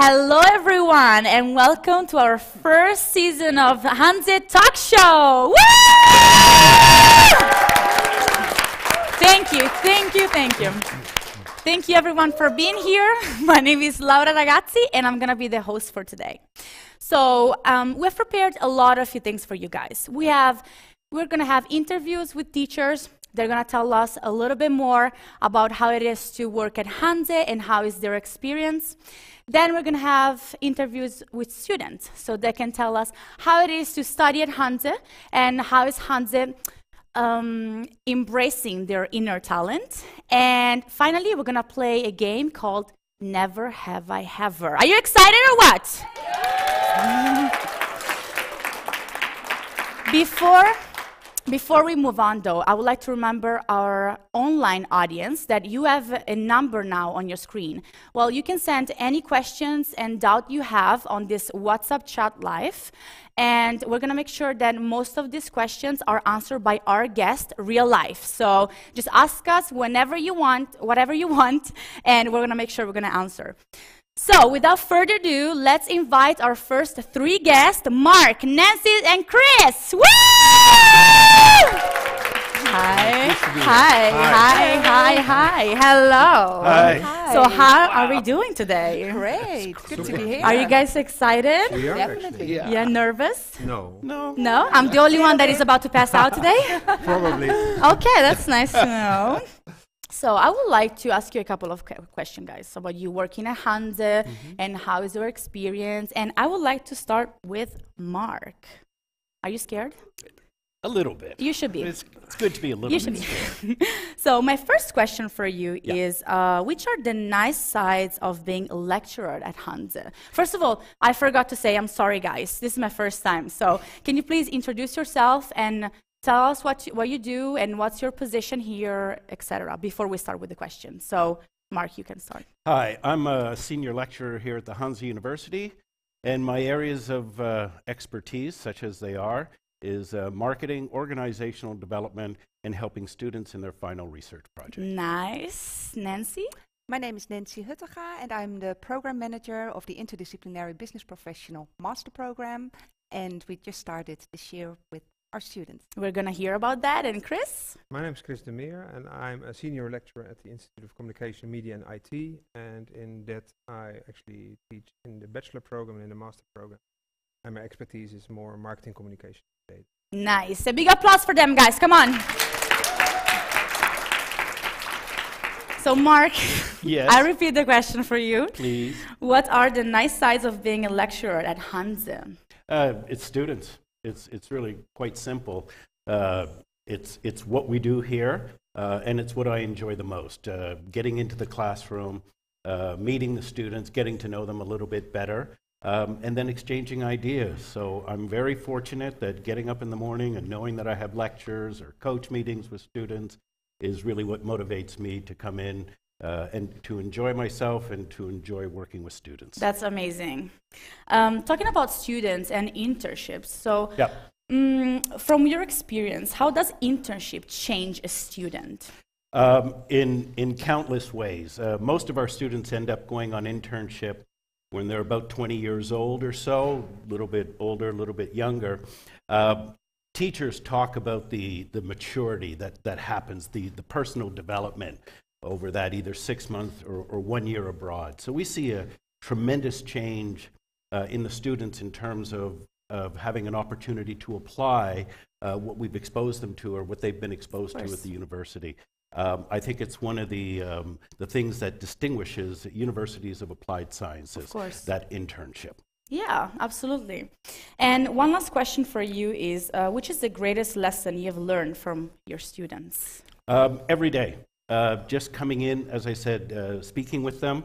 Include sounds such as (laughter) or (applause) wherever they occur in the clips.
Hello, everyone, and welcome to our first season of Hanze Talk Show. Thank you, thank you, thank you. Thank you, everyone, for being here. (laughs) My name is Laura Ragazzi, and I'm going to be the host for today. So um, we've prepared a lot of things for you guys. We have, we're going to have interviews with teachers. They're going to tell us a little bit more about how it is to work at Hanze and how is their experience. Then we're going to have interviews with students so they can tell us how it is to study at Hanze and how is Hanze um, embracing their inner talent. And finally, we're going to play a game called Never Have I Ever. Are you excited or what? (laughs) Before before we move on, though, I would like to remember our online audience that you have a number now on your screen. Well, you can send any questions and doubt you have on this WhatsApp chat live, and we're going to make sure that most of these questions are answered by our guest real life. So just ask us whenever you want, whatever you want, and we're going to make sure we're going to answer. So, without further ado, let's invite our first three guests Mark, Nancy, and Chris. Woo! Hi. Hi. Hi. Hi. Hi. Hello. Hi. So, how are we doing today? Great. Good to be here. Are you guys excited? We are Definitely. actually. Yeah. Yeah, nervous? No. No. No? I'm the only one that is about to pass out today? (laughs) Probably. okay, that's nice to know. So I would like to ask you a couple of questions, guys, about you working at Hanze Mm-hmm. and how is your experience. And I would like to start with Mark. Are you scared? A little bit. You should be. It's, it's good to be a little You bit. should scared. be. (laughs) so my first question for you Yeah. is, uh, which are the nice sides of being a lecturer at Hanze? First of all, I forgot to say, I'm sorry, guys. This is my first time. So can you please introduce yourself and tell us what you, what you do and what's your position here, etc. Before we start with the question. So Mark, you can start. Hi, I'm a senior lecturer here at the Hanze University, and my areas of uh, expertise, such as they are, is uh, marketing, organizational development, and helping students in their final research project. Nice, Nancy. My name is Nancy Huttega and I'm the program manager of the Interdisciplinary Business Professional Master Program. And we just started this year with our students. We're gonna hear about that. And Chris. My name is Chris de Meer and I'm a senior lecturer at the Institute of Communication, Media and IT. And in that, I actually teach in the bachelor program and in the master program. And my expertise is more marketing communication. data. Nice. A big applause for them, guys. Come on. So, Mark, (laughs) Yes. I repeat the question for you. Please. What are the nice sides of being a lecturer at Hanze? Uh, it's students. It's, it's really quite simple. Uh, it's, it's what we do here, uh, and it's what I enjoy the most. Uh, getting into the classroom, uh, meeting the students, getting to know them a little bit better, um, and then exchanging ideas. So I'm very fortunate that getting up in the morning and knowing that I have lectures or coach meetings with students is really what motivates me to come in uh, and to enjoy myself and to enjoy working with students. That's amazing. Um, talking about students and internships. So, yeah. mm, from your experience, how does internship change a student? Um, in, in countless ways. Uh, most of our students end up going on internship when they're about 20 years old or so, a little bit older, a little bit younger. Uh, teachers talk about the, the maturity that, that happens, the, the personal development over that either six months or, or one year abroad. So we see a tremendous change uh, in the students in terms of, of having an opportunity to apply uh, what we've exposed them to or what they've been exposed to at the university. Um, I think it's one of the, um, the things that distinguishes universities of applied sciences, course. that internship. Yeah, absolutely. And one last question for you is uh, which is the greatest lesson you've learned from your students? Um, every day, uh, just coming in, as I said, uh, speaking with them.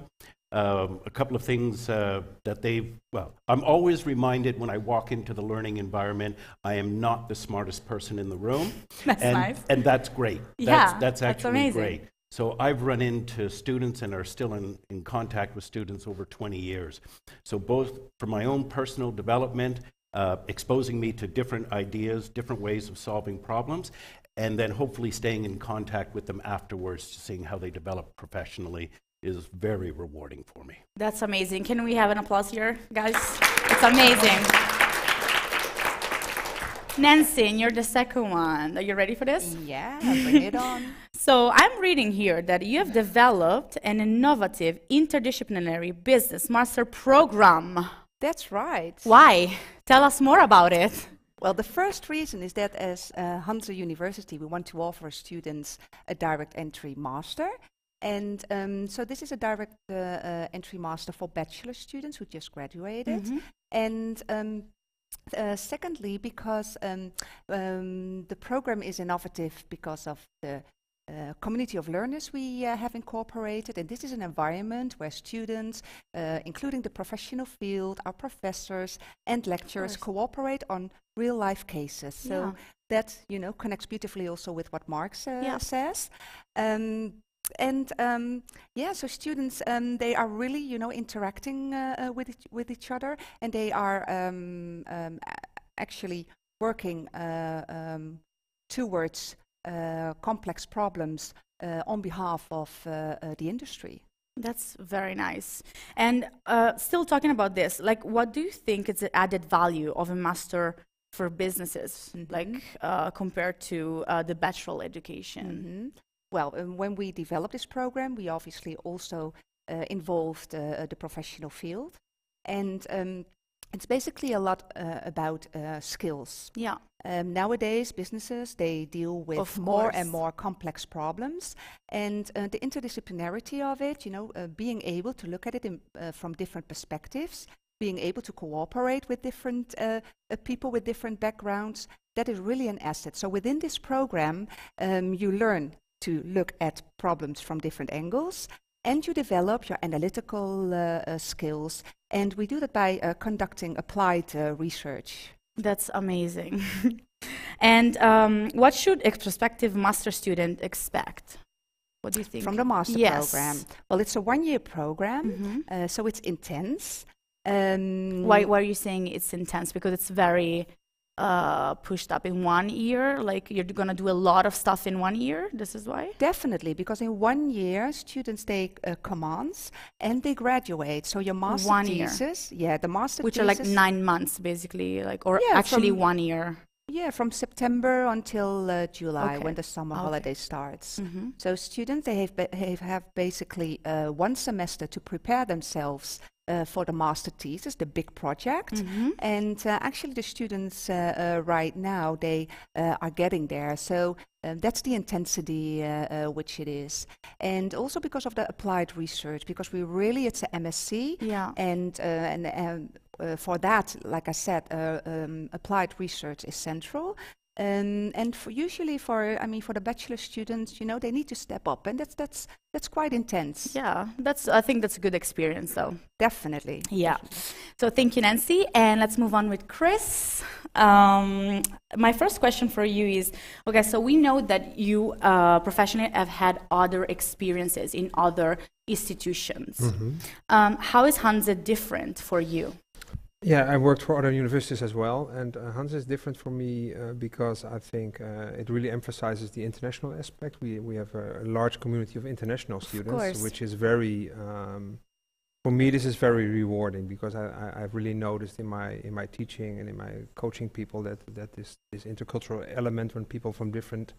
Um, a couple of things uh, that they've, well, I'm always reminded when I walk into the learning environment, I am not the smartest person in the room. (laughs) That's and, nice. And that's great. Yeah, that's, that's that's actually amazing. great. So I've run into students and are still in, in contact with students over 20 years. So both for my own personal development, uh, exposing me to different ideas, different ways of solving problems, and then hopefully staying in contact with them afterwards, to seeing how they develop professionally is very rewarding for me. That's amazing. Can we have an applause here, guys? It's amazing. Nancy, and you're the second one. Are you ready for this? Yeah, bring it on. (laughs) So I'm reading here that you have developed an innovative interdisciplinary business master program. That's right. Why? Tell us more about it. Well, the first reason is that as uh, Hanze University, we want to offer students a direct entry master. And um, so this is a direct uh, uh, entry master for bachelor students who just graduated. Mhm. And um, uh, secondly, because um, um, the program is innovative because of the uh, community of learners we uh, have incorporated, and this is an environment where students, uh, including the professional field, our professors and lecturers, cooperate on real life cases. So Yeah. that you know connects beautifully also with what Mark sa- Yeah. says. Um, and um, yeah, so students um, they are really you know interacting uh, uh, with each, with each other, and they are um, um, actually working uh, um, towards uh, complex problems uh, on behalf of uh, uh, the industry. That's very nice. And uh, still talking about this, like, what do you think is the added value of a master for businesses, Mhm. like uh, compared to uh, the bachelor education? Mhm. Well, um, when we developed this program, we obviously also uh, involved uh, uh, the professional field, and um, it's basically a lot uh, about uh, skills. Yeah, Um, nowadays, businesses they deal with more and more complex problems, and uh, the interdisciplinarity of it, you know, uh, being able to look at it in, uh, from different perspectives, being able to cooperate with different uh, uh, people with different backgrounds, that is really an asset. So within this program, um, you learn to look at problems from different angles. And you develop your analytical uh, uh, skills, and we do that by uh, conducting applied uh, research. That's amazing. (laughs) and um, what should a prospective master student expect? What do you think? from the master Yes. program. Well, it's a one-year program, Mhm. uh, so it's intense. Um, Why, why are you saying it's intense? Because it's very uh, pushed up in one year. Like you're going to do a lot of stuff in one year. This is why. Definitely, because in one year, students take uh, commands and they graduate. So your master One year. thesis, yeah, the master Which are like nine months, basically, like or Yeah, actually one year. yeah, from September until uh, July Okay. when the summer Okay. holiday starts. hmm So students they have, ba- have, have basically uh, one semester to prepare themselves uh, for the master thesis, the big project. hmm And uh, actually, the students uh, uh, right now they uh, are getting there. So uh, that's the intensity uh, which it is, and also because of the applied research, because we really it's a MSc, Yeah. and uh, and um, uh, for that, like I said, uh, um, applied research is central. Um, and for usually for I mean for the bachelor students, you know, they need to step up, and that's that's that's quite intense. Yeah. That's. I think that's a good experience, though. Definitely. Yeah. So thank you, Nancy. And let's move on with Chris. Um, my first question for you is okay, so we know that you uh, professionally have had other experiences in other institutions. Um, how is Hanze different for you? Yeah, I worked for other universities as well, and uh, Hanze is different for me uh, because I think uh, it really emphasizes the international aspect. We we have a, a large community of international students, course. which is very. Um, for me, this is very rewarding because I, I, I've really noticed in my in my teaching and in my coaching people that that this this intercultural element when people from different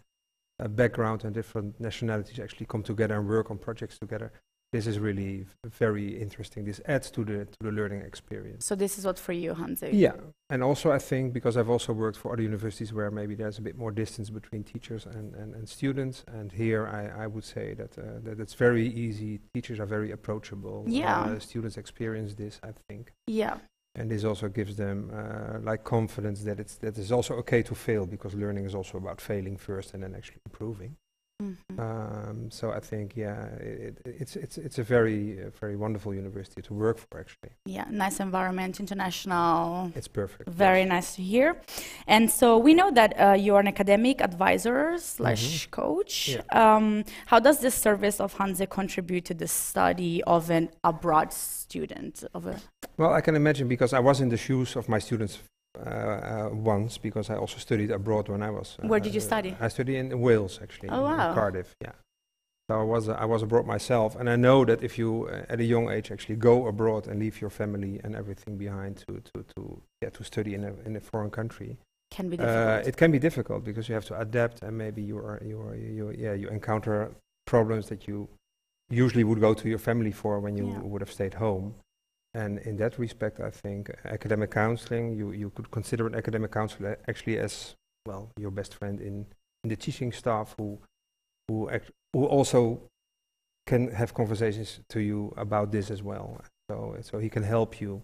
uh, background and different nationalities actually come together and work on projects together. This is really very interesting. This adds to the to the learning experience. So this is what for you, Hanze? Yeah, and also I think because I've also worked for other universities where maybe there's a bit more distance between teachers and, and, and students, and here I, I would say that uh, that it's very easy. Teachers are very approachable. Yeah. Uh, students experience this, I think, Yeah. and this also gives them uh, like confidence that it's that it's also okay to fail because learning is also about failing first and then actually improving. Mhm. Um, so I think yeah, it, it, it's it's it's a very uh, very wonderful university to work for. Actually, yeah. Nice environment, international. it's perfect. Very yes. nice to hear. And so we know that uh, you're an academic advisor slash coach. Yeah. Um, how does this service of Hanze contribute to the study of an abroad student? Of a Well, I can imagine because I was in the shoes of my students uh, uh, once because I also studied abroad when I was. Where did you uh, study? I studied in Wales actually. Oh, in wow. Cardiff, yeah. So I was I was abroad myself, and I know that if you uh, at a young age actually go abroad and leave your family and everything behind to to to yeah, to study in a in a foreign country, Can be uh, difficult. it can be difficult because you have to adapt, and maybe you are you are you yeah you encounter problems that you usually would go to your family for when you Yeah. would have stayed home. And in that respect, I think academic counseling, you, you could consider an academic counselor actually as well your best friend in, in the teaching staff who who act, who also can have conversations to you about this as well. So so he can help you,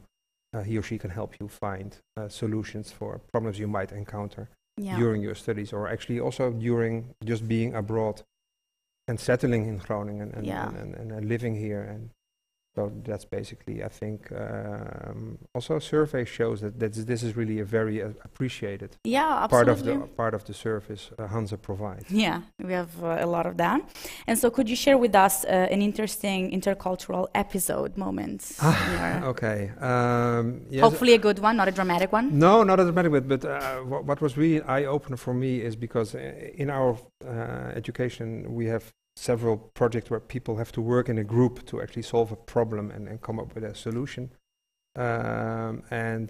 uh, he or she can help you find uh, solutions for problems you might encounter yeah. during your studies or actually also during just being abroad and settling in Groningen and, Yeah. and, and, and, living here and so that's basically I think um, also a survey shows that that's, this is really a very uh, appreciated yeah, part of the part of the service uh, Hanze provides. Yeah, we have uh, a lot of that. And so, could you share with us uh, an interesting intercultural episode moment? (laughs) Okay. Um, yes, Hopefully, a good one, not a dramatic one. No, not a dramatic one. but uh, what, what was really eye opener for me is because uh, in our uh, education we have several projects where people have to work in a group to actually solve a problem and, and come up with a solution. Um, and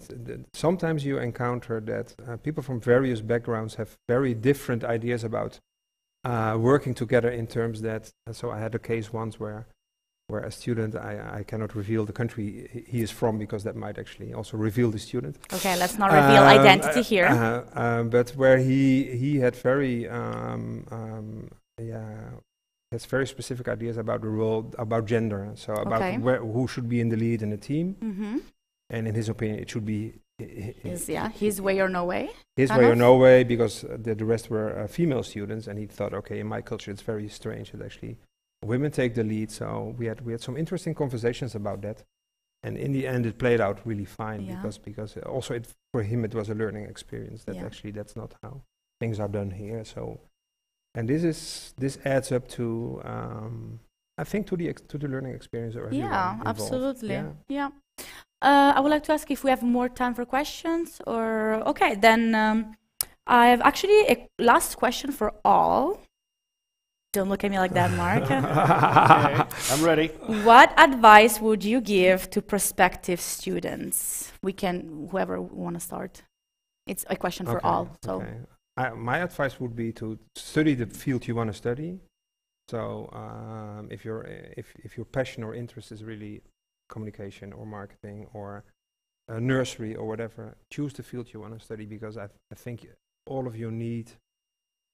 sometimes you encounter that uh, people from various backgrounds have very different ideas about uh, working together in terms that. uh, so I had a case once where. Where a student, I, I cannot reveal the country he- is from because that might actually also reveal the student. Okay, let's not reveal Um, identity uh, here. uh, but where he he had very um, um, yeah has very specific ideas about the role about gender. So about Okay. where, who should be in the lead in the team, mm-hmm. and in his opinion, it should be hi- hi- yeah, his way or no way. his way or no way because the, the rest were uh, female students, and he thought, okay, in my culture, it's very strange that actually women take the lead. So we had we had some interesting conversations about that. And in the end, it played out really fine Yeah. because because also it, for him it was a learning experience that Yeah. actually that's not how things are done here. So, and this is this adds up to um, I think to the ex- to the learning experience of everyone Yeah, involved. absolutely. Yeah. Yeah. Uh, I would like to ask if we have more time for questions, or okay, then um, I have actually a last question for all. Don't look at me like that, Mark. (laughs) Okay, I'm ready. what advice would you give to prospective students? We can, whoever want to start. It's a question for all. So okay. I, my advice would be to study the field you want to study. So um, if your if if your passion or interest is really communication or marketing or uh, nursery or whatever, choose the field you want to study because I, I think all of you need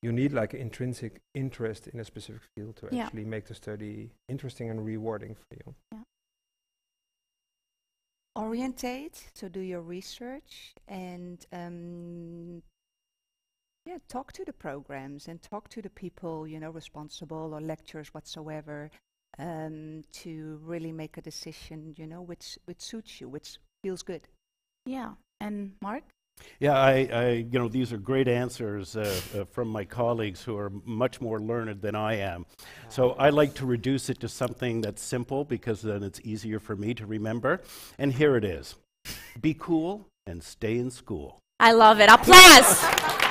you need like intrinsic interest in a specific field to Yeah. actually make the study interesting and rewarding for you. orientate, so do your research and um, yeah, talk to the programs and talk to the people you know responsible or lecturers whatsoever um, to really make a decision you know which which suits you, which feels good. yeah. And Mark? Yeah, I, I, you know, these are great answers uh, uh, from my colleagues who are much more learned than I am. So I like to reduce it to something that's simple because then it's easier for me to remember. And here it is Be cool and stay in school. I love it. Applause. (laughs)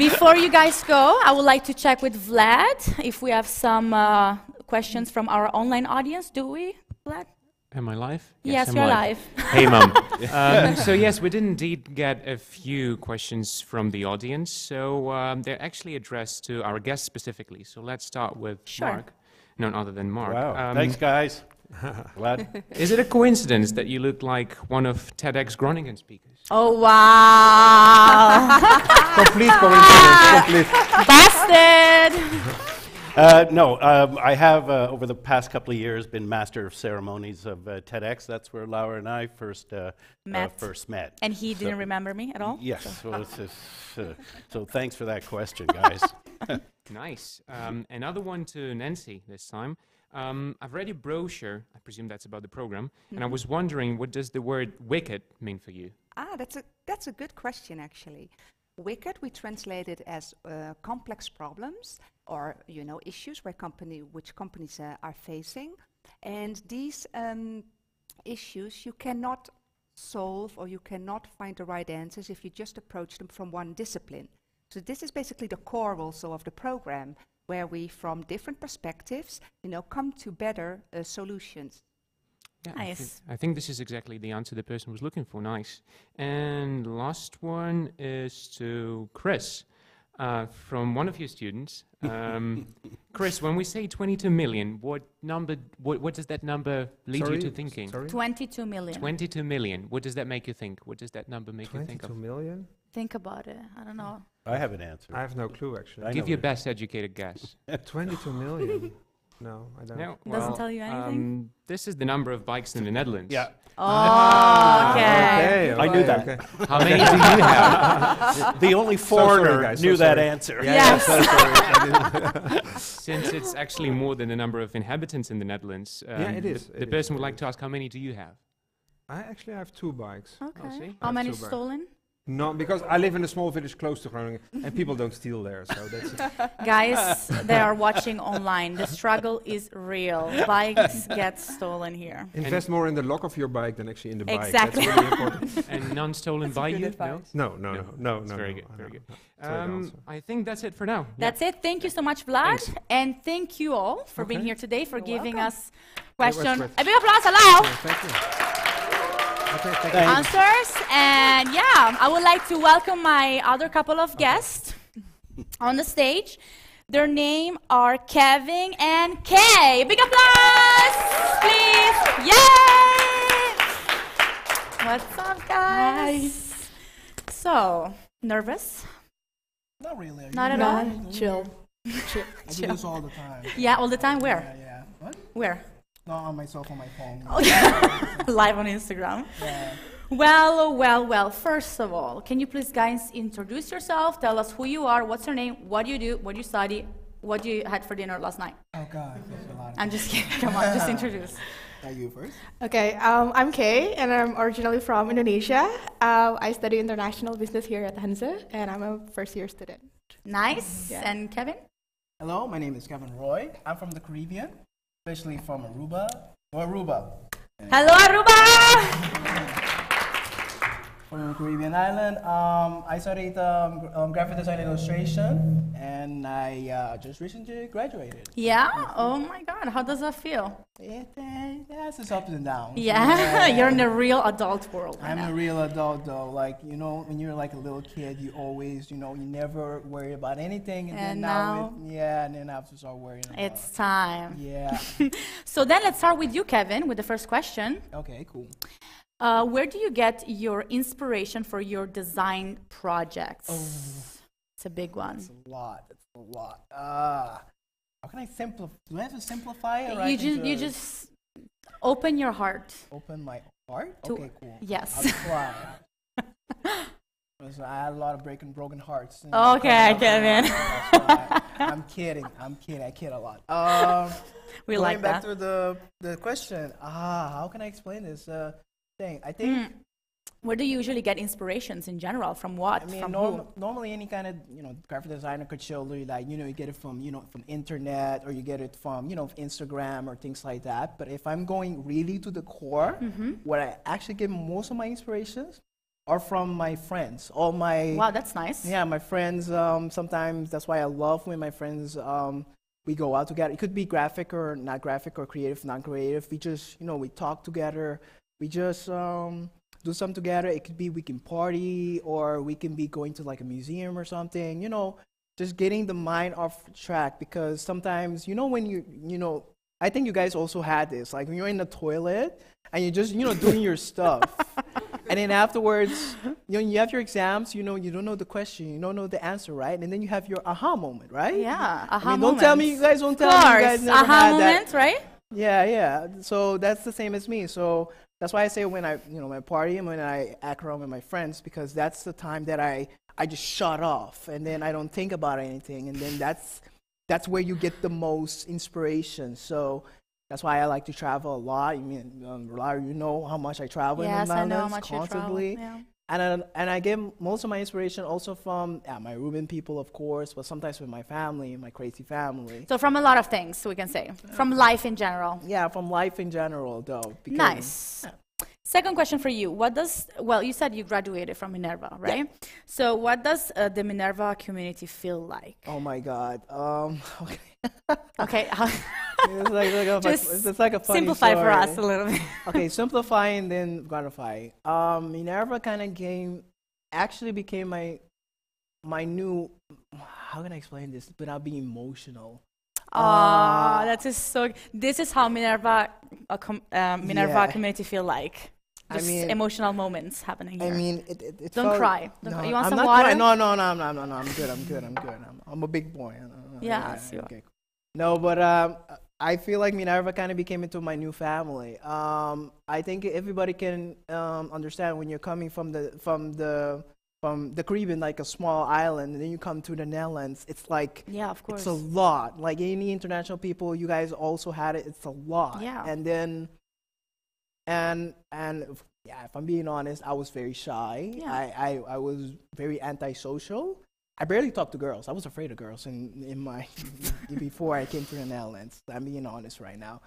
Before you guys go, I would like to check with Vlad if we have some uh, questions from our online audience. Do we, Vlad? Am I live? Yes, I'm you're live. (laughs) Hey, mum. (laughs) um, so yes, we did indeed get a few questions from the audience. So um, they're actually addressed to our guests specifically. So let's start with Sure. Mark. None other than Mark. Wow. Um, Thanks, guys. (laughs) Glad. Is it a coincidence that you look like one of TEDx Groningen speakers? Oh, wow. (laughs) complete coincidence. complete. Busted. Uh, no, um, I have uh, over the past couple of years been master of ceremonies of uh, TEDx. That's where Laura and I first uh, uh, Met. first met. And he didn't remember me at all? Yes. So, it's, it's, uh, so thanks for that question, guys. (laughs) Nice. Um, another one to Nancy this time. Um, I've read your brochure. I presume that's about the program. And I Mm-hmm. was wondering, what does the word wicked mean for you? Ah, that's a that's a good question actually. Wicked we translate it as uh, complex problems or you know issues where company which companies uh, are facing, and these um, issues you cannot solve or you cannot find the right answers if you just approach them from one discipline. So this is basically the core also of the program, where we, from different perspectives, you know, come to better uh, solutions. Yeah, I, Nice. think, I think this is exactly the answer the person was looking for. Nice. And last one is to Chris, uh, from one of your students. Um, (laughs) Chris, when we say 22 million, what number? What, what does that number lead Sorry, you to thinking? Sorry? 22 million. 22 million. What does that make you think? What does that number make you think 22 of? million? Think about it. I don't know. I have an answer. I have no clue actually. I Give know your it. best educated guess. (laughs) 22 million? no, I don't. No, Doesn't well, tell you anything? Um, this is the number of bikes in the Netherlands. Yeah, Oh, okay. Okay, I knew that. okay. How many do you have? (laughs) the only So foreigner sorry, guys, so knew that sorry. answer. Yeah, Yes. yeah, so sorry, I (laughs) didn't- Since it's actually more than the number of inhabitants in the Netherlands. Yeah, um, it the- is, The, it is, person would like to ask how many do you have? I actually have two bikes. Okay. see. How That's many too bad. stolen? No, because I live in a small village close to Groningen, and people don't steal there. So that's (laughs) Guys, (laughs) they are watching online. The struggle is real. Bikes (laughs) get stolen here. invest more in the lock of your bike than actually in the bike. Exactly. That's really important. And none stolen by you? No? No, no, no, No, no, no. very no, good, I very good. no. That's the Um. I think that's it for now. Yeah. That's it. Thank you so much, Vlad. Thanks. And thank you all for being here today, for You're giving welcome. us wait, question. A big applause, allow. Yeah, thank you. Okay, thank you. Answers. And yeah, I would like to welcome my other couple of guests on the stage. Their name are Kevin and Kay. Big applause, please. Yay! What's up, guys? So, nervous? Not really. I Not usually- at all? Chill. Chill. I do this all the time. Yeah, all the time. Where? Yeah, yeah. What? Where? Not on myself on my phone. (laughs) Live on Instagram. Yeah. Well, well, well. First of all, can you please, guys, introduce yourself? Tell us who you are, what's your name, what do you do, what do you study, what you had for dinner last night. Oh God, there's a lot. Of I'm just kidding. (laughs) Come on, just introduce. (laughs) Are you first? Okay, um, I'm Kay, and I'm originally from Indonesia. Um, I study international business here at Hanze, and I'm a first year student. Nice. Yeah. And Kevin? Hello, my name is Kevin Roy. I'm from the Caribbean, especially from Aruba. Or Aruba. Hello, Aruba! From the Caribbean island. Um, I studied um, um, graphic design and illustration, and I uh, just recently graduated. Yeah? Oh my god, how does that feel? It, uh, yeah, it's just ups and downs. Yeah, (laughs) you're in the real adult world. right I'm now. a real adult though. Like you know, when you're like a little kid, you always, you know, you never worry about anything, and, then And now, it, yeah, and then I have to start worrying. About It's time. yeah. (laughs) So then let's start with you, Kevin, with the first question. okay, cool. Uh, where do you get your inspiration for your design projects? It's a big one. It's a lot. It's a lot. Uh, how can I simplify? Do I have to simplify it? You just, you just open your heart. open my heart. to- okay, cool. Yes. I'll try. (laughs) I had a lot of breaking broken hearts. and Okay, that's Kevin. why. I'm kidding. I'm kidding. I kid a lot. Um, (laughs) We Going like back that. to the the question, ah, how can I explain this uh, thing? I think, Mm. Where do you usually get inspirations in general? From what? I mean, from norm- who? normally any kind of you know graphic designer could show you like you know you get it from you know from internet or you get it from you know Instagram or things like that. But if I'm going really to the core, Mm-hmm. where I actually get most of my inspirations are from my friends. All my Wow, that's nice. Yeah, my friends. Um, sometimes that's why I love when my friends um, we go out together. It could be graphic or not graphic or creative, non-creative. We just you know we talk together. We just um, do something together. It could be we can party or we can be going to like a museum or something. You know, just getting the mind off track because sometimes you know when you you know I think you guys also had this like when you're in the toilet and you're just you know doing your stuff (laughs) and then afterwards you know you have your exams you know you don't know the question you don't know the answer right and then you have your aha moment right Yeah. I Aha mean, don't tell me you guys don't tell me you guys course. never Aha had that moment, right? yeah, yeah. So that's the same as me. So that's why I say when I, you know, my party and when I act around with my friends because that's the time that I, I just shut off and then I don't think about anything and then that's, that's where you get the most inspiration. So that's why I like to travel a lot. I mean, um, you know how much I travel in Yes, the I know how mountains much you travel. constantly. Yeah. And I, and I get most of my inspiration also from yeah, my Aruban people, of course, but sometimes with my family, my crazy family. So from a lot of things, we can say. From life in general. Yeah, from life in general, though. because- Nice. Second question for you. What does, well, you said you graduated from Minerva, right? So, what does uh, the Minerva community feel like? Oh my God. Um, (laughs) okay. Okay, (laughs) it's like, like a, (laughs) it's like a funny simplify for us a little bit. okay, simplify and then gratify. Um, Minerva kind of came, actually became my, my new. How can I explain this without being emotional? Ah, Uh, that is so. This is how Minerva, uh, com, uh, Minerva Yeah. community feel like. I Just mean- emotional moments happening here. I mean, it, it, it Don't felt- cry. Don't no, cry. You want I'm some not water? crying. No, no, no, no, no, no. I'm good. I'm good. I'm good. I'm, I'm a big boy. Yes, are. okay. No, but um, I feel like Minerva kind of became into my new family. Um, I think everybody can um, understand when you're coming from the from the from the Caribbean, like a small island, and then you come to the Netherlands. It's like yeah, of course. it's a lot. Like any international people, you guys also had it. It's a lot. Yeah. And then, and and yeah, if I'm being honest, I was very shy. Yeah. I, I I was very antisocial. I barely talked to girls. I was afraid of girls in in my (laughs) before I came to the Netherlands. I'm being honest right now.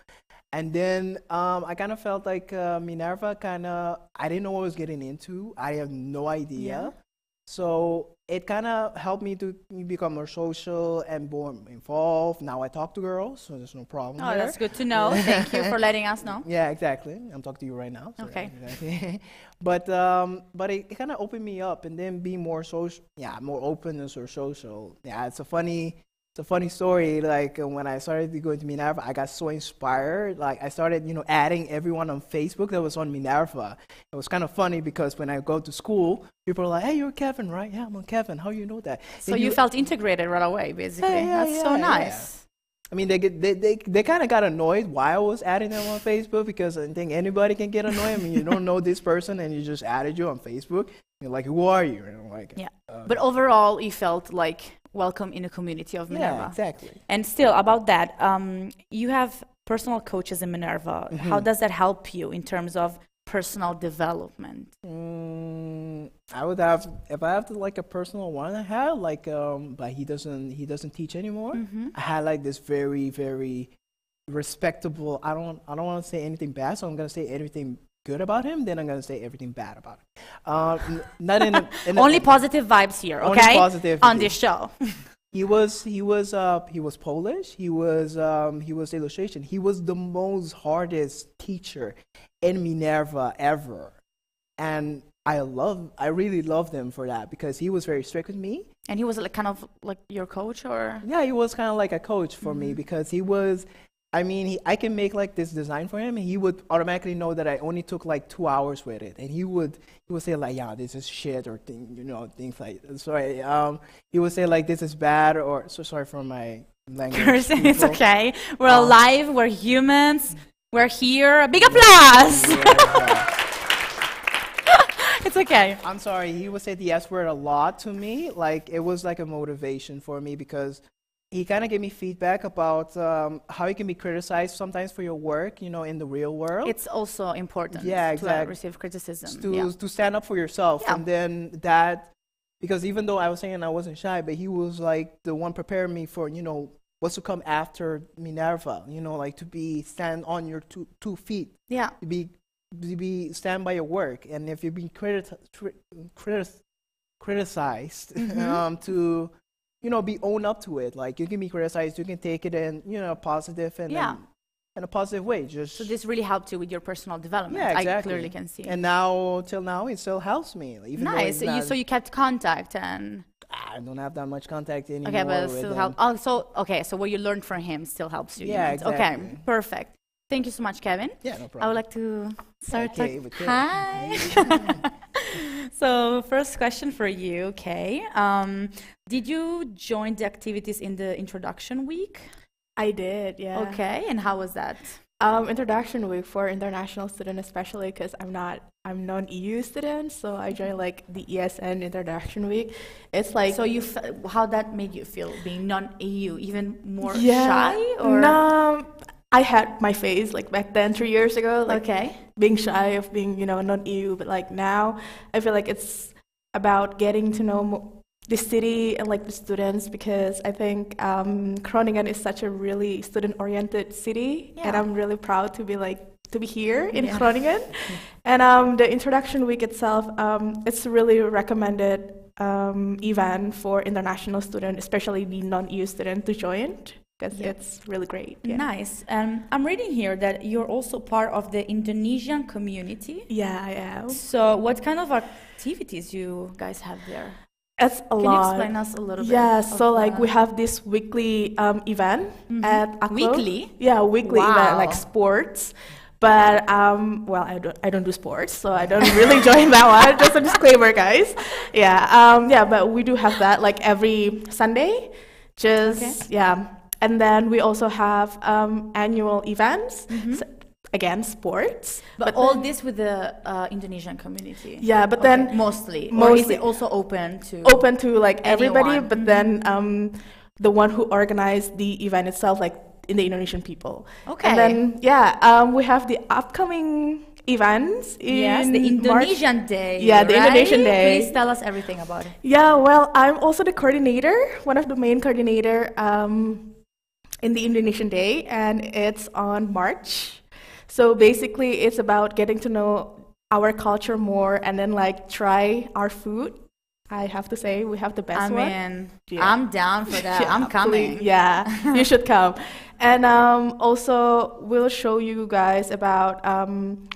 And then um, I kind of felt like uh, Minerva kind of I didn't know what I was getting into. I have no idea. Yeah. So it kind of helped me to become more social and more involved. Now I talk to girls, so there's no problem Oh, there. that's good to know. Thank you for (laughs) letting us know. Yeah, exactly. I'm talking to you right now. so Okay. Exactly. (laughs) but um, but it, it kind of opened me up, and then be more social. Yeah, more openness or social. Yeah, it's a funny. It's a funny story. Like uh, when I started going to Minerva, I got so inspired. Like I started, you know, adding everyone on Facebook that was on Minerva. It was kind of funny because when I go to school, people are like, "Hey, you're Kevin, right? Yeah, I'm on Kevin. How you know that?" So Then you, felt integrated right away, basically. yeah, yeah, that's so yeah, nice. I mean, they get they they, they kind of got annoyed why I was adding them on Facebook because I think anybody can get annoyed. I mean, you don't know this person and you just added you on Facebook. You're like, who are you? And I'm like, Yeah. uh, But overall, you felt like welcome in a community of Minerva. yeah, exactly. And still, about that, um, you have personal coaches in Minerva. How Mhm. does that help you in terms of personal development? Mm, I would have if I have to like a personal one. I had like um, but he doesn't he doesn't teach anymore. Mm-hmm. I had like this very very respectable. I don't I don't want to say anything bad, so I'm gonna say everything good about him. Then I'm gonna say everything bad about him. Um, not in, a, (laughs) in a- Only positive vibes here, only okay? positive. On this show. He was he was uh he was Polish. He was um he was illustration. He was the most hardest teacher in Minerva ever, and I love I really loved him for that because he was very strict with me. and he was like kind of like your coach, or Yeah, he was kind of like a coach for me Mhm. because he was. I mean, he, I can make like this design for him, and he would automatically know that I only took like two hours with it, and he would he would say like, "Yeah, this is shit," or thing, you know, things like. Sorry, um, he would say like, "This is bad," or so sorry for my language. (laughs) It's okay. We're Um, alive. We're humans. We're here. A Big applause. Yeah. (laughs) it's okay. I'm sorry. He would say the S word a lot to me. Like it was like a motivation for me because he kind of gave me feedback about um, how you can be criticized sometimes for your work, you know, in the real world. It's also important Yeah, exactly. to uh, receive criticism. to yeah. to stand up for yourself, Yeah. and then that because even though I was saying I wasn't shy, but he was like the one preparing me for you know what's to come after Minerva. You know, like to be stand on your two two feet, yeah. to be to be stand by your work, and if you've been criti- cri- critis- criticized, Mhm. (laughs) um, to you know be own up to it. Like you can be criticized, you can take it in you know positive and Yeah. and- in a positive way. Just So this really helped you with your personal development. Yeah, exactly. I clearly can see. and now till now it still helps me. Even nice. So you, so you kept contact and I don't have that much contact anymore. okay, but still them. help. Oh, so okay. So what you learned from him still helps you. you Yeah. Okay, perfect. Thank you so much, Kevin. Yeah, no problem. I would like to start. Okay, talk- with Kay. Hi. (laughs) (laughs) (laughs) so first question for you, Kay. Um, did you join the activities in the introduction week? I did, yeah. Okay, and how was that? Um, introduction week for international student, especially because I'm not, I'm non-EU student, so I joined like the ESN introduction week. It's like so you, how that made you feel being non-EU, even more yeah, shy, or no, I had my phase like back then, three years ago, like okay, being shy of being, you know, non-EU, but like now, I feel like it's about getting to know mo- the city and like the students because I think um, Groningen is such a really student-oriented city, and I'm really proud to be like to be here in Yeah. Groningen. (laughs) And um, the introduction week itself, um, it's really recommended um, event for international students, especially the non-EU student, to join because Yeah. it's really great. Yeah. Nice. Um, I'm reading here that you're also part of the Indonesian community. Yeah, I am. So, what kind of activities you guys have there? It's a Can you explain us a little bit? Yeah, so like we have this weekly um, event Mhm. at ACLO. Weekly? Yeah, weekly event like sports. But um, well, I don't I don't do sports, so I don't really (laughs) join that one. Just a disclaimer, guys. Yeah, um, yeah, but we do have that like every Sunday. Just yeah, and then we also have um, annual events. Mhm. S- again, sports. But, all then- this with the uh, Indonesian community. Yeah, but Okay, then mostly, or is mostly- it also open to open to like everybody, Anyone. but then um, the one who organized the event itself, like in the Indonesian people. Okay. And then yeah, um, we have the upcoming events in yes, the March. Indonesian Day. Yeah, the right? Indonesian Day. Please tell us everything about it. Yeah, well, I'm also the coordinator, one of the main coordinator um, in the Indonesian Day, and it's on March. So basically, it's about getting to know our culture more, and then like try our food. I have to say, we have the best I one. mean, Yeah. I'm down for that. (laughs) Yeah, I'm coming. please- Yeah, you should come. (laughs) And um, also, we'll show you guys about um,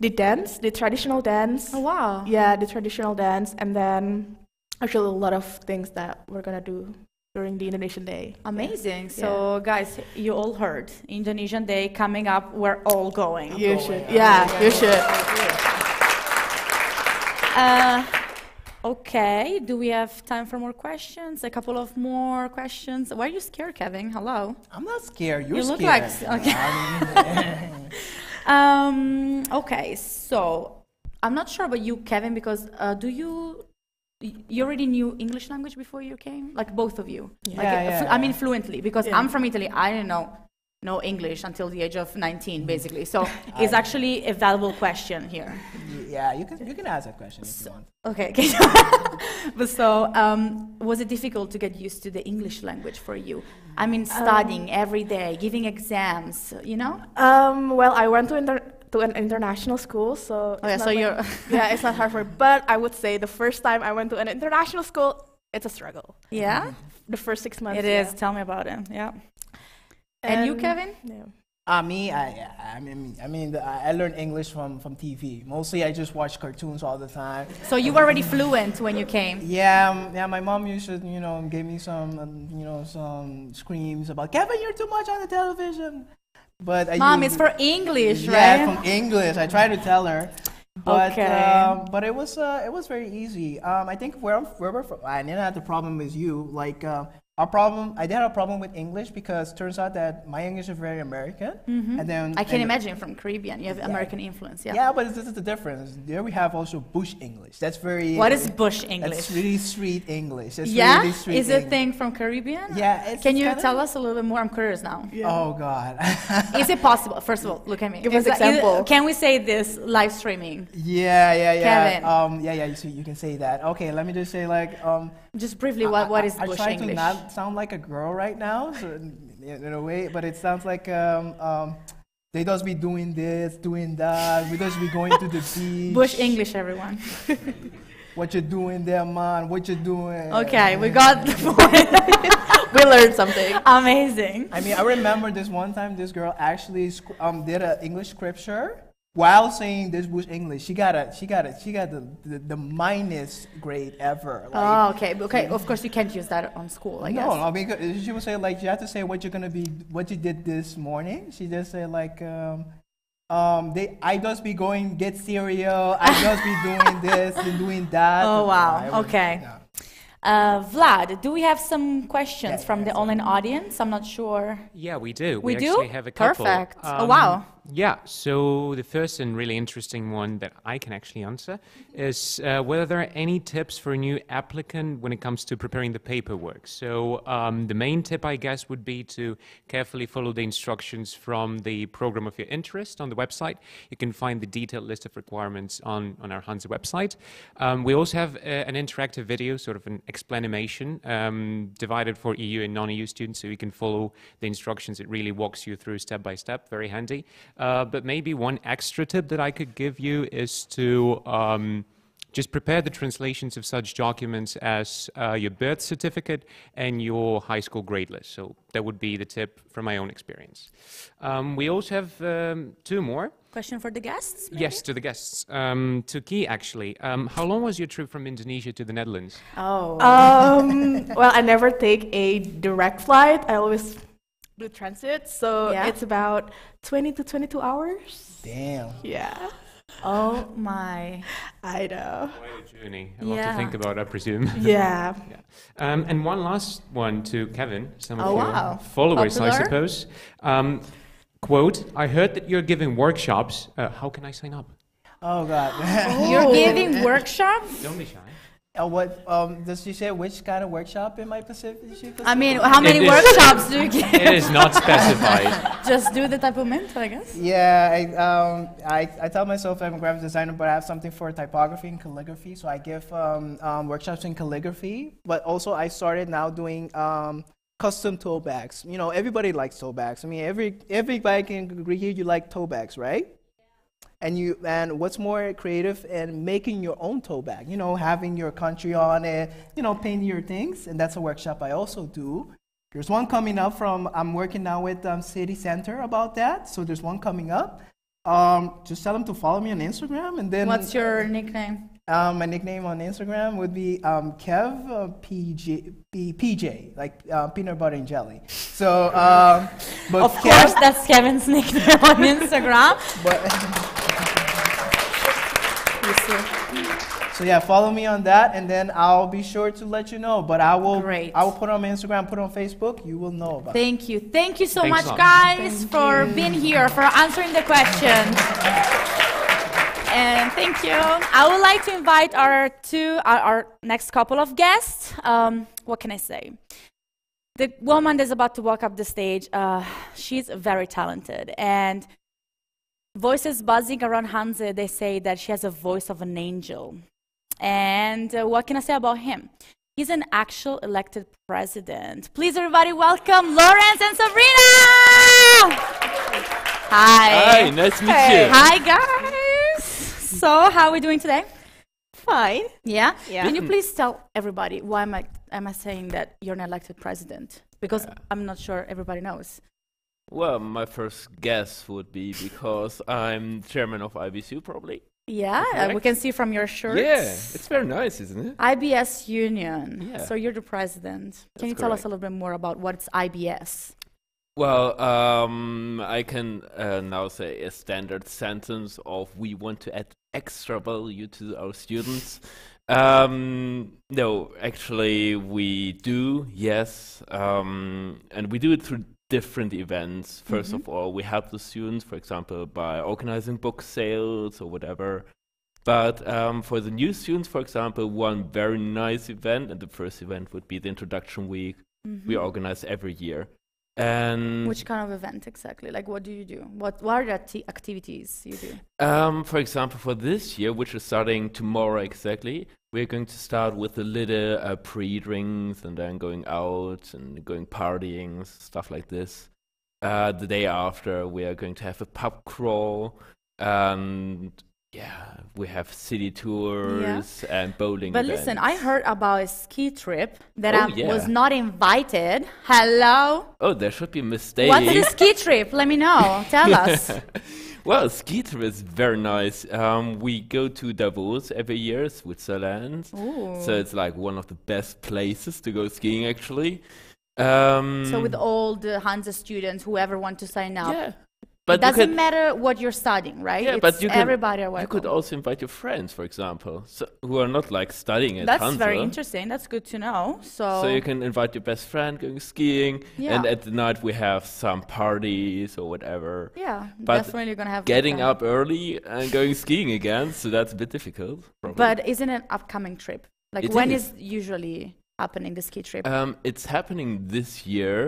the dance, the traditional dance. Oh wow. Yeah, the traditional dance, and then actually a lot of things that we're gonna do during the Indonesian Day. Amazing. So, guys, you all heard Indonesian Day coming up. We're all going. You should. Yeah, you should. Uh, okay. Do we have time for more questions? A couple of more questions. Why are you scared, Kevin? Hello. I'm not scared. You're You look scared. like- you okay. (laughs) (laughs) Um, okay. So, I'm not sure about you, Kevin, because uh, do you? You already knew English language before you came, like both of you. Like, Yeah, yeah, I mean fluently, because Yeah. I'm from Italy. I didn't know no English until the age of 19, basically. So (laughs) it's actually a valuable question here. yeah, you can you can ask that question if you want. Okay. (laughs) okay. (laughs) but so, um, was it difficult to get used to the English language for you? I mean, studying every day, giving exams, you know? Um, well, I went to inter- to an international school, so Oh, yeah, it's so not like- you're- (laughs) yeah, it's not hard for. But I would say the first time I went to an international school, it's a struggle. Yeah, The first six months. it is. yeah. Tell me about it. Yeah. And, you, Kevin? Yeah. Uh, me, I, I mean, I mean, the, I I learned English from, from TV. Mostly, I just watch cartoons all the time. So you were already fluent when you came. Yeah, um, yeah. My mom used to, you know, give me some, um, you know, some screams about Kevin, you're too much on the television. But I Mom, it's for English, yeah, right? from English. I tried to tell her, but Okay. um, but it was uh, it was very easy. Um, I think where I'm, where we're from, and have the problem is you. Like uh, our problem, I did have a problem with English because turns out that my English is very American, and then Mm-hmm. I can and- imagine from Caribbean. You have American influence. Yeah. Yeah, but this is the difference. There we have also bush English. That's very. What is bush English? That's really street English. That's yeah? really street Is it a English. thing from Caribbean? Yeah, it's- Can it's you kinda- tell us a little bit more? I'm curious now. Oh God. (laughs) Is it possible? First of all, look at me. Give Is us that- is it- example. can we say this live streaming? yeah, yeah, yeah. Kevin. Um, yeah, yeah. You, see, you can say that. Okay, let me just say like um. Just briefly, what, what is I, I bush try English? to not sound like a girl right now, so in, in a way, but it sounds like um um. They just be doing this, doing that. We just be going to the (laughs) beach. Bush English, everyone. (laughs) What you doing there, man? What you doing? Okay, we got the point. (laughs) we learned something. Amazing. I mean, I remember this one time. This girl actually um, did an English scripture while saying this Bush English. She got a she got a she got the the, the minus grade ever. Like, Oh, okay. Okay, of course you can't use that on school, I guess. no, I mean she would say like you have to say what you're gonna be, what you did this morning. She just said like, um, um, they, I just be going get cereal. I just be doing (laughs) this and doing that. Oh, wow. Yeah, was- Okay. yeah. Uh, Vlad, do we have some questions Yeah, from yeah, the online audience? I'm not sure. Yeah, we do. We do? actually have a couple. Perfect. Oh, Um, wow. Yeah, so the first and really interesting one that I can actually answer is uh, whether there are any tips for a new applicant when it comes to preparing the paperwork. So um, the main tip, I guess, would be to carefully follow the instructions from the program of your interest on the website. You can find the detailed list of requirements on, on our Hanze website. Um, we also have uh, an interactive video, sort of an explanation, um, divided for EU and non-EU students, so you can follow the instructions. It really walks you through step by step, very handy. Uh, but maybe one extra tip that I could give you is to um, just prepare the translations of such documents as uh, your birth certificate and your high school grade list. So that would be the tip from my own experience. Um, we also have um, two more. Question for the guests? maybe? Yes, to the guests. Um, to Kay, actually. Um, how long was your trip from Indonesia to the Netherlands? Oh. Um, well, I never take a direct flight. I always do transit, so Yeah. it's about 20 to 22 hours. Damn. Yeah, oh my. I know. Quite a journey. A lot to think about, I presume. (laughs) Yeah. Um, and one last one to Kevin, some of Oh, your wow. followers, I suppose. Um, quote, I heard that you're giving workshops. Uh, how can I sign up? Oh God. (laughs) You're giving (laughs) workshops? Don't be shy. Uh, what um, does she say? Which kind of workshop in my Pacific? she I mean, how It many is- workshops do you give? It is not specified. (laughs) Just do the tapumento, I guess. Yeah, I, um, I, I tell myself I'm a graphic designer, but I have something for typography and calligraphy. So I give um, um, workshops in calligraphy, but also I started now doing um, custom tote bags. You know, everybody likes tote bags. I mean, every everybody can agree here you like tote bags, right? And you and what's more creative and making your own tote bag? You know, having your country on it. You know, painting your things, and that's a workshop I also do. There's one coming up from, I'm working now with um, City Center about that. So there's one coming up. Um, just tell them to follow me on Instagram. And then What's your nickname? um, my nickname on Instagram would be um, Kev uh, PJ, P, PJ, like uh, peanut butter and jelly. So, um, but Of Kev- course, that's Kevin's (laughs) nickname on Instagram. but (laughs) You so yeah, follow me on that, and then I'll be sure to let you know. But I will, Great. I will put on my Instagram, put on Facebook. You will know about. it. Thank you. Thank you so Thanks much, a lot. guys, for being here, for answering the question. And thank you. I would like to invite our two, our, our next couple of guests. Um, what can I say? The woman that's about to walk up the stage, uh, she's very talented. And voices buzzing around Hanze, they say that she has a voice of an angel. And uh, what can I say about him? He's an actual elected president. Please, everybody, welcome Lawrence and Sabrina! Hi. Hi, nice to meet Hey. you. Hi, guys. So, how are we doing today? Fine. Yeah? Yeah. Can you please tell everybody why am I, am I saying that you're an elected president? Because I'm not sure everybody knows. Well, my first guess would be because I'm chairman of IBCU, probably. Yeah, uh, we can see from your shirt. Yeah, it's very nice, isn't it? IBS Union. Yeah. So you're the president. Can That's you tell us a little bit more about what's IBS? Well, um, I can uh, now say a standard sentence of we want to add extra value to our students. Um, no, actually, we do, yes, um, and we do it through different events. 1st of all, we help the students, for example, by organizing book sales or whatever. But um, for the new students, for example, one very nice event, and the first event would be the introduction week we Mhm. organize every year. And Which kind of event exactly? Like, what do you do? What, what are the acti- activities you do? Um, for example, for this year, which is starting tomorrow exactly, we're going to start with a little uh, pre-drinks and then going out and going partying, stuff like this. Uh, the day after, we are going to have a pub crawl, and yeah, we have city tours and bowling. But listen, I heard about a ski trip that Oh, I yeah. was not invited. Hello? Oh, there should be a mistake. What's the ski trip? Let me know. Tell us. (laughs) well, ski trip is very nice. Um, we go to Davos every year, Switzerland. Ooh. So it's like one of the best places to go skiing, actually. Um, So with all the Hanze students, whoever want to sign up, yeah, but you doesn't could, matter what you're studying, right? Yeah, it's but you can- everybody are you could also invite your friends, for example, so, who are not like studying at That's Hanze. very interesting. That's good to know. So, So you can invite your best friend going skiing, and at the night we have some parties or whatever. yeah, but definitely gonna have Getting up early and going skiing again, so that's a bit difficult. Probably. But isn't it an upcoming trip? Like It when is. is usually happening the ski trip? Um, it's happening this year.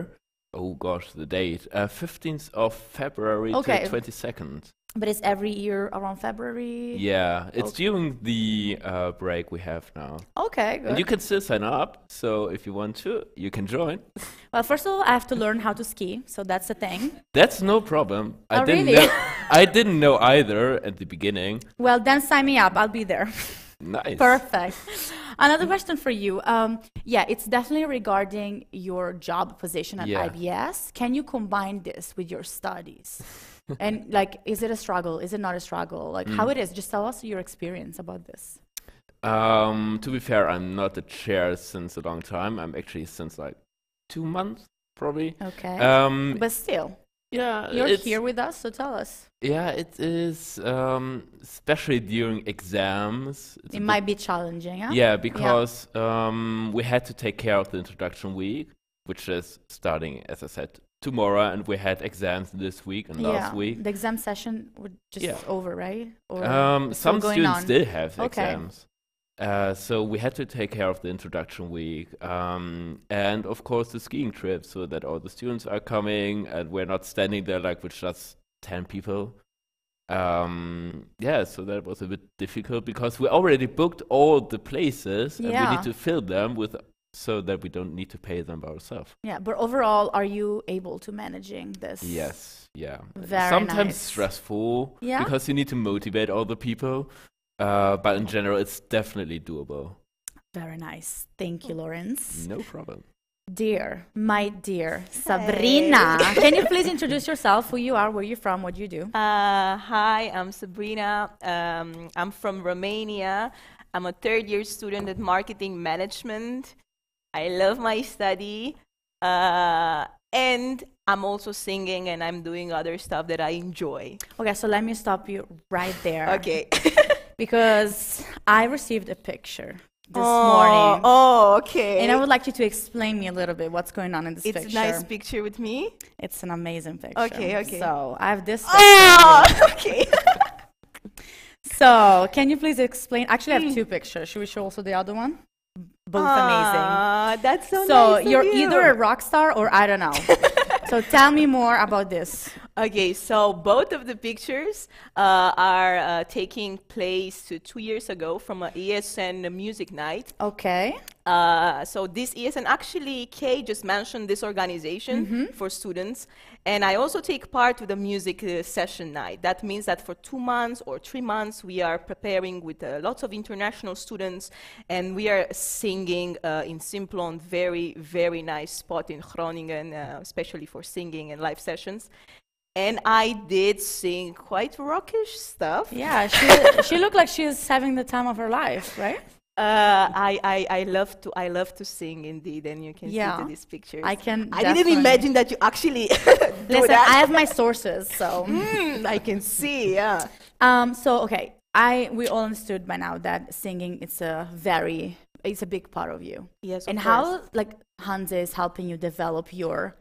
Oh gosh, the date. Uh, 15th of February Okay. to 22nd. But it's every year around February. Yeah, it's Okay. during the uh, break we have now. Okay, good. And you can still sign up, so if you want to, you can join. (laughs) well, first of all, I have to learn how to ski, so that's the thing. That's no problem. I Oh, didn't really? know I didn't know either at the beginning. (laughs) Well, then sign me up. I'll be there. (laughs) Nice. Perfect. Another question for you. Um, yeah, it's definitely regarding your job position at Yeah. IBS. Can you combine this with your studies? and (laughs) like, is it a struggle? Is it not a struggle? Like, Mm. how it is? Just tell us your experience about this. Um, to be fair, I'm not a chair since a long time. I'm actually since like two months, probably. Okay. Um, but still, yeah, you're here with us, so tell us. Yeah, it is, um, especially during exams. It might be challenging, huh? Yeah, because um, we had to take care of the introduction week, which is starting, as I said, tomorrow, and we had exams this week and last yeah. week. The exam session would just Yeah. over, right? Or Um, some students on? still have Okay. exams. Uh, so we had to take care of the introduction week um, and of course the skiing trip so that all the students are coming and we're not standing there like with just 10 people um, yeah so that was a bit difficult because we already booked all the places and we need to fill them with so that we don't need to pay them by ourselves Yeah, but overall, are you able to managing this? yes yeah Very sometimes nice. stressful Yeah? because you need to motivate all the people uh, but in general it's definitely doable Very nice. Thank you, Lawrence. no problem Dear, my dear Sabrina, can you please introduce yourself, who you are, where you're from, what you do? Uh, hi, I'm Sabrina. Um, I'm from Romania. I'm a third year student at marketing management. I love my study. Uh, and I'm also singing and I'm doing other stuff that I enjoy. Okay, so let me stop you right there. Okay. (laughs) Because I received a picture this oh, morning. Oh, okay. And I would like you to explain me a little bit what's going on in this it's picture. a nice picture with me. It's an amazing picture. Okay, okay. So I have this. Oh, (laughs) okay. (laughs) So can you please explain? Actually, I have two pictures. Should we show also the other one? Both amazing. Ah, that's so, So nice you're you. either a rock star or I don't know. (laughs) so tell me more about this. Okay, so both of the pictures uh, are uh, taking place two years ago from an ESN music night. Okay. Uh, so this ESN, actually, Kay just mentioned this organization for students, and I also take part with the music uh, session night. That means that for two months or three months, we are preparing with uh, lots of international students, and we are singing uh, in Simplon, very, very nice spot in Groningen, uh, especially for singing and live sessions. And I did sing quite rockish stuff. Yeah, she she looked like she's having the time of her life, right? Uh, I, I, I love to I love to sing indeed, and you can Yeah, see these pictures. I can. I didn't imagine that you actually (laughs) Listen, that. I have my sources, so. Mm, I can see, yeah. Um, so okay, I we all understood by now that singing it's a very it's a big part of you. Yes, of and course. how like Hanze is helping you develop your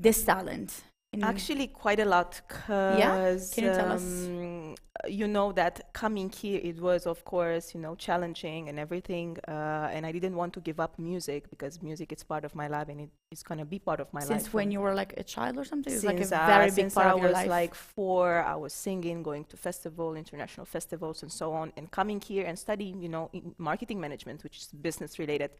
this talent. Actually, quite a lot. Cause, Can you tell us? um, You know that coming here, it was of course you know challenging and everything, uh, and I didn't want to give up music because music is part of my life and it is gonna be part of my life. since when you were like a child or something, it was like since, a uh, very big since part I of your was life. like four, I was singing, going to festival, international festivals, and so on, and coming here and studying, you know, in marketing management, which is business related.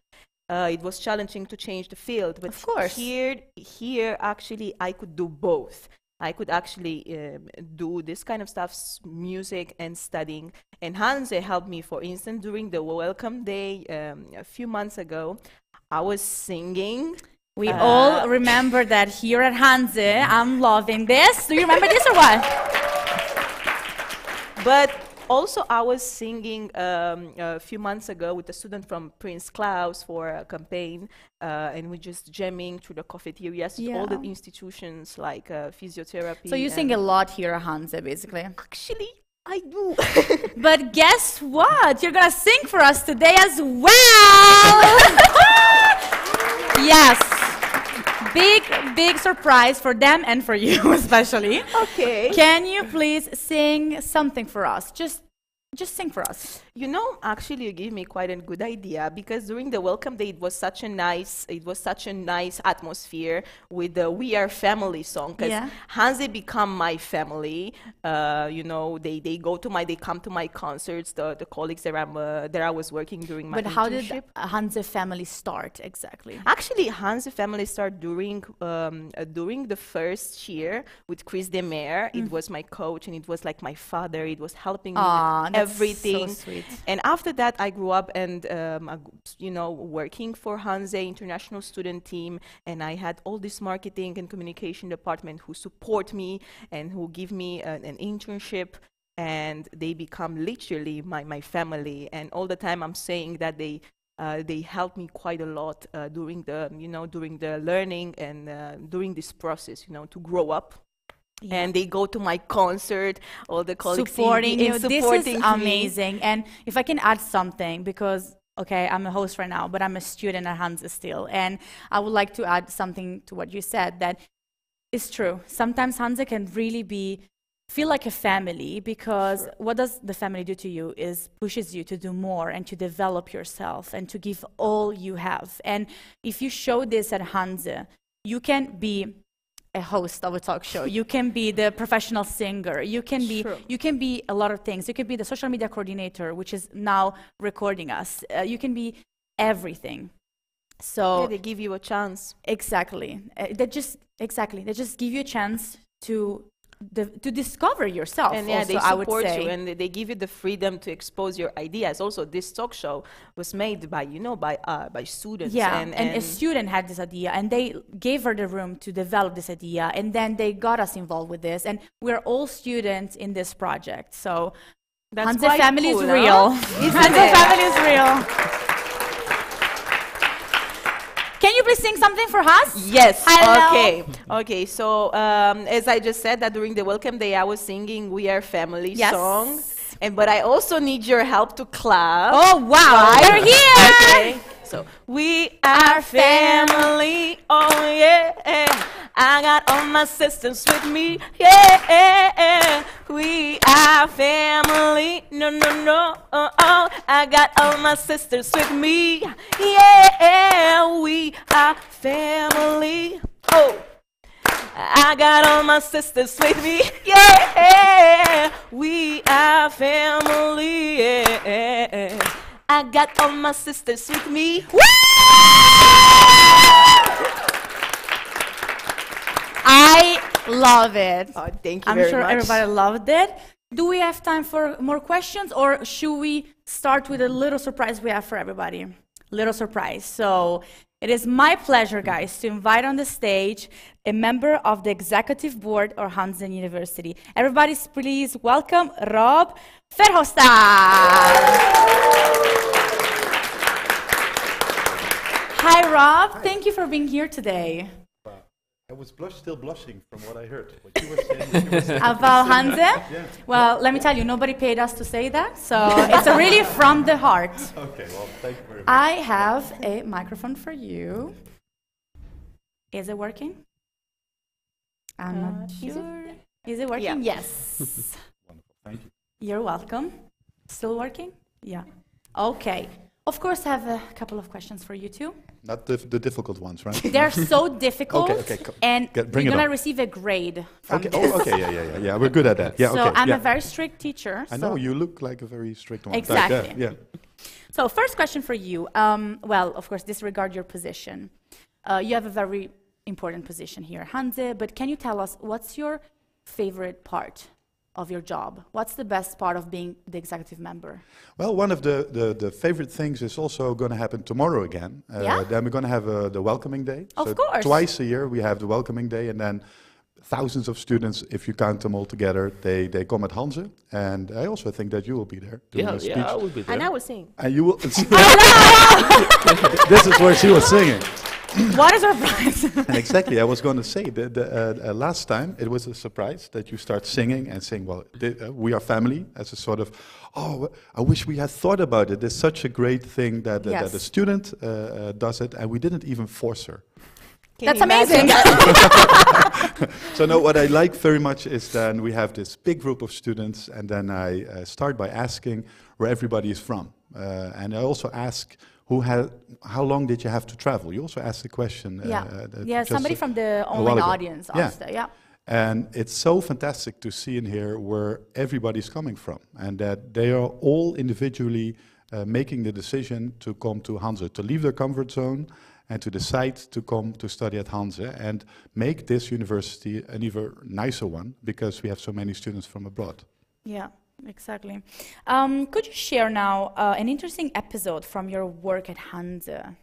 Uh, it was challenging to change the field, but Of course. here, here actually, I could do both. I could actually um, do this kind of stuff, music and studying. And Hanze helped me, for instance, during the welcome day um, a few months ago. I was singing. we uh, all remember that here at Hanze. I'm loving this. Do you remember this or what? But also, I was singing um, a few months ago with a student from Prince Claus for a campaign, uh, and we're just jamming through the cafeterias, to all the institutions like uh, physiotherapy. So you sing a lot here at Hanze, basically. Actually, I do. (laughs) (laughs) But guess what? You're gonna sing for us today as well. (laughs) yes. Big, big surprise for them and for you, (laughs) especially. okay. Can you please sing something for us? Just just sing for us. You know, actually, you give me quite a good idea because during the welcome day, it was such a nice, it was such a nice atmosphere with the "We Are Family" song. Because Yeah. Hanze become my family. Uh, you know, they, they go to my, they come to my concerts. The, the colleagues that I'm uh, that I was working during my But how did. Hanze family start exactly? Actually, Hanze family started during um, uh, during the first year with Chris Demer. Mm. It was my coach, and it was like my father. It was helping me Aw, with that's everything. so sweet. And after that, I grew up and um, you know working for Hanze International Student Team, and I had all this marketing and communication department who support me and who give me an, an internship. And they become literally my, my family. And all the time, I'm saying that they uh, they helped me quite a lot uh, during the you know during the learning and uh, during this process you know to grow up and they go to my concert all the colleagues supporting you. and This supporting is me. amazing. And if I can add something, because okay, I'm a host right now, but I'm a student at Hanze still, and I would like to add something to what you said. That is true. Sometimes Hanze can really be feel like a family because what does the family do to you is pushes you to do more and to develop yourself and to give all you have. And if you show this at Hanze, you can be a host of a talk show. You can be the professional singer. You can be you can be a lot of things. You can be the social media coordinator, which is now recording us. Uh, you can be everything. So Yeah, they give you a chance exactly, uh, they just exactly they just give you a chance to the, to discover yourself. and yeah also, they I would support you and they- give you the freedom to expose your ideas also this talk show was made by you know by uh, by students Yeah, and, and, a student had this idea, and they gave her the room to develop this idea, and then they got us involved with this, and we're all students in this project. So That's quite family cool, is real. Hanze it? family is real. Can you please sing something for us? Yes. Hello. Okay. Okay. So um, as I just said, that during the welcome day, I was singing "We Are Family" Yes. song, and but I also need your help to clap. Oh wow, Right? they're here. Okay. So we are family. Oh yeah. I got all my sisters with me. Yeah. We are family. No, no, no. Oh, oh. I got all my sisters with me. Yeah. We are family. Oh. I got all my sisters with me. Yeah. We are family. Yeah. I got all my sisters with me. I love it. Oh, thank you I'm very sure much. everybody loved it. Do we have time for more questions, or should we start with a little surprise we have for everybody? Little surprise. So it is my pleasure, guys, to invite on the stage a member of the executive board of Hanze University. Everybody, please welcome Rob Verhoofstad. Hi, Rob. Thank you for being here today. I was blush, still blushing from what I heard. What you were saying. what you were saying. About Hanze? Yeah. Well, let me tell you, nobody paid us to say that, so it's really from the heart. (laughs) Okay, well, thank you very much. I have a microphone for you. Is it working? I'm Uh, not is sure. Is it working? Yeah. Yes. (laughs) Wonderful, thank you. You're welcome. Still working? Yeah. Okay. Of course, I have a couple of questions for you too. Not the, the difficult ones, right? (laughs) They're so (laughs) difficult, okay, co- and get- bring you're gonna receive a grade from okay. this. Oh, okay. Yeah, yeah, yeah, yeah. We're good at that. Yeah. so okay. I'm yeah. a very strict teacher. I so know you look like a very strict one. Like Exactly. that, yeah. So, first question for you. Um, well, of course, disregard your position. Uh, you have a very important position here, Hanze, but can you tell us what's your favorite part of your job? What's the best part of being the executive member? Well, one of the, the, the favorite things is also going to happen tomorrow again. Uh, Yeah? Then we're going to have uh, the welcoming day. Of so course. Twice a year we have the welcoming day, and then thousands of students, if you count them all together, they, they come at Hanze. And I also think that you will be there doing Yeah, a speech. yeah, I will be there. And I was saying, And you will. (laughs) (laughs) this is where she was singing. (coughs) what is our prize? And (laughs) exactly, I was going to say that the, uh, uh, last time it was a surprise that you start singing and saying, "Well, th- uh, we are family," as a sort of, "Oh, I wish we had thought about it." It's such a great thing that that, that a student uh, uh, does it, and we didn't even force her. Can That's amazing. (laughs) (laughs) so no, what I like very much is then we have this big group of students, and then I uh, start by asking where everybody is from, uh, and I also ask who had, how long did you have to travel? You also asked the question. uh, yeah, uh, yeah. Somebody from the online audience Yeah. asked. that, Yeah. And it's so fantastic to see in here where everybody's coming from, and that they are all individually uh, making the decision to come to Hanze, to leave their comfort zone, and to decide to come to study at Hanze and make this university an even nicer one because we have so many students from abroad. Yeah, exactly. Um, could you share now uh, an interesting episode from your work at Hanze?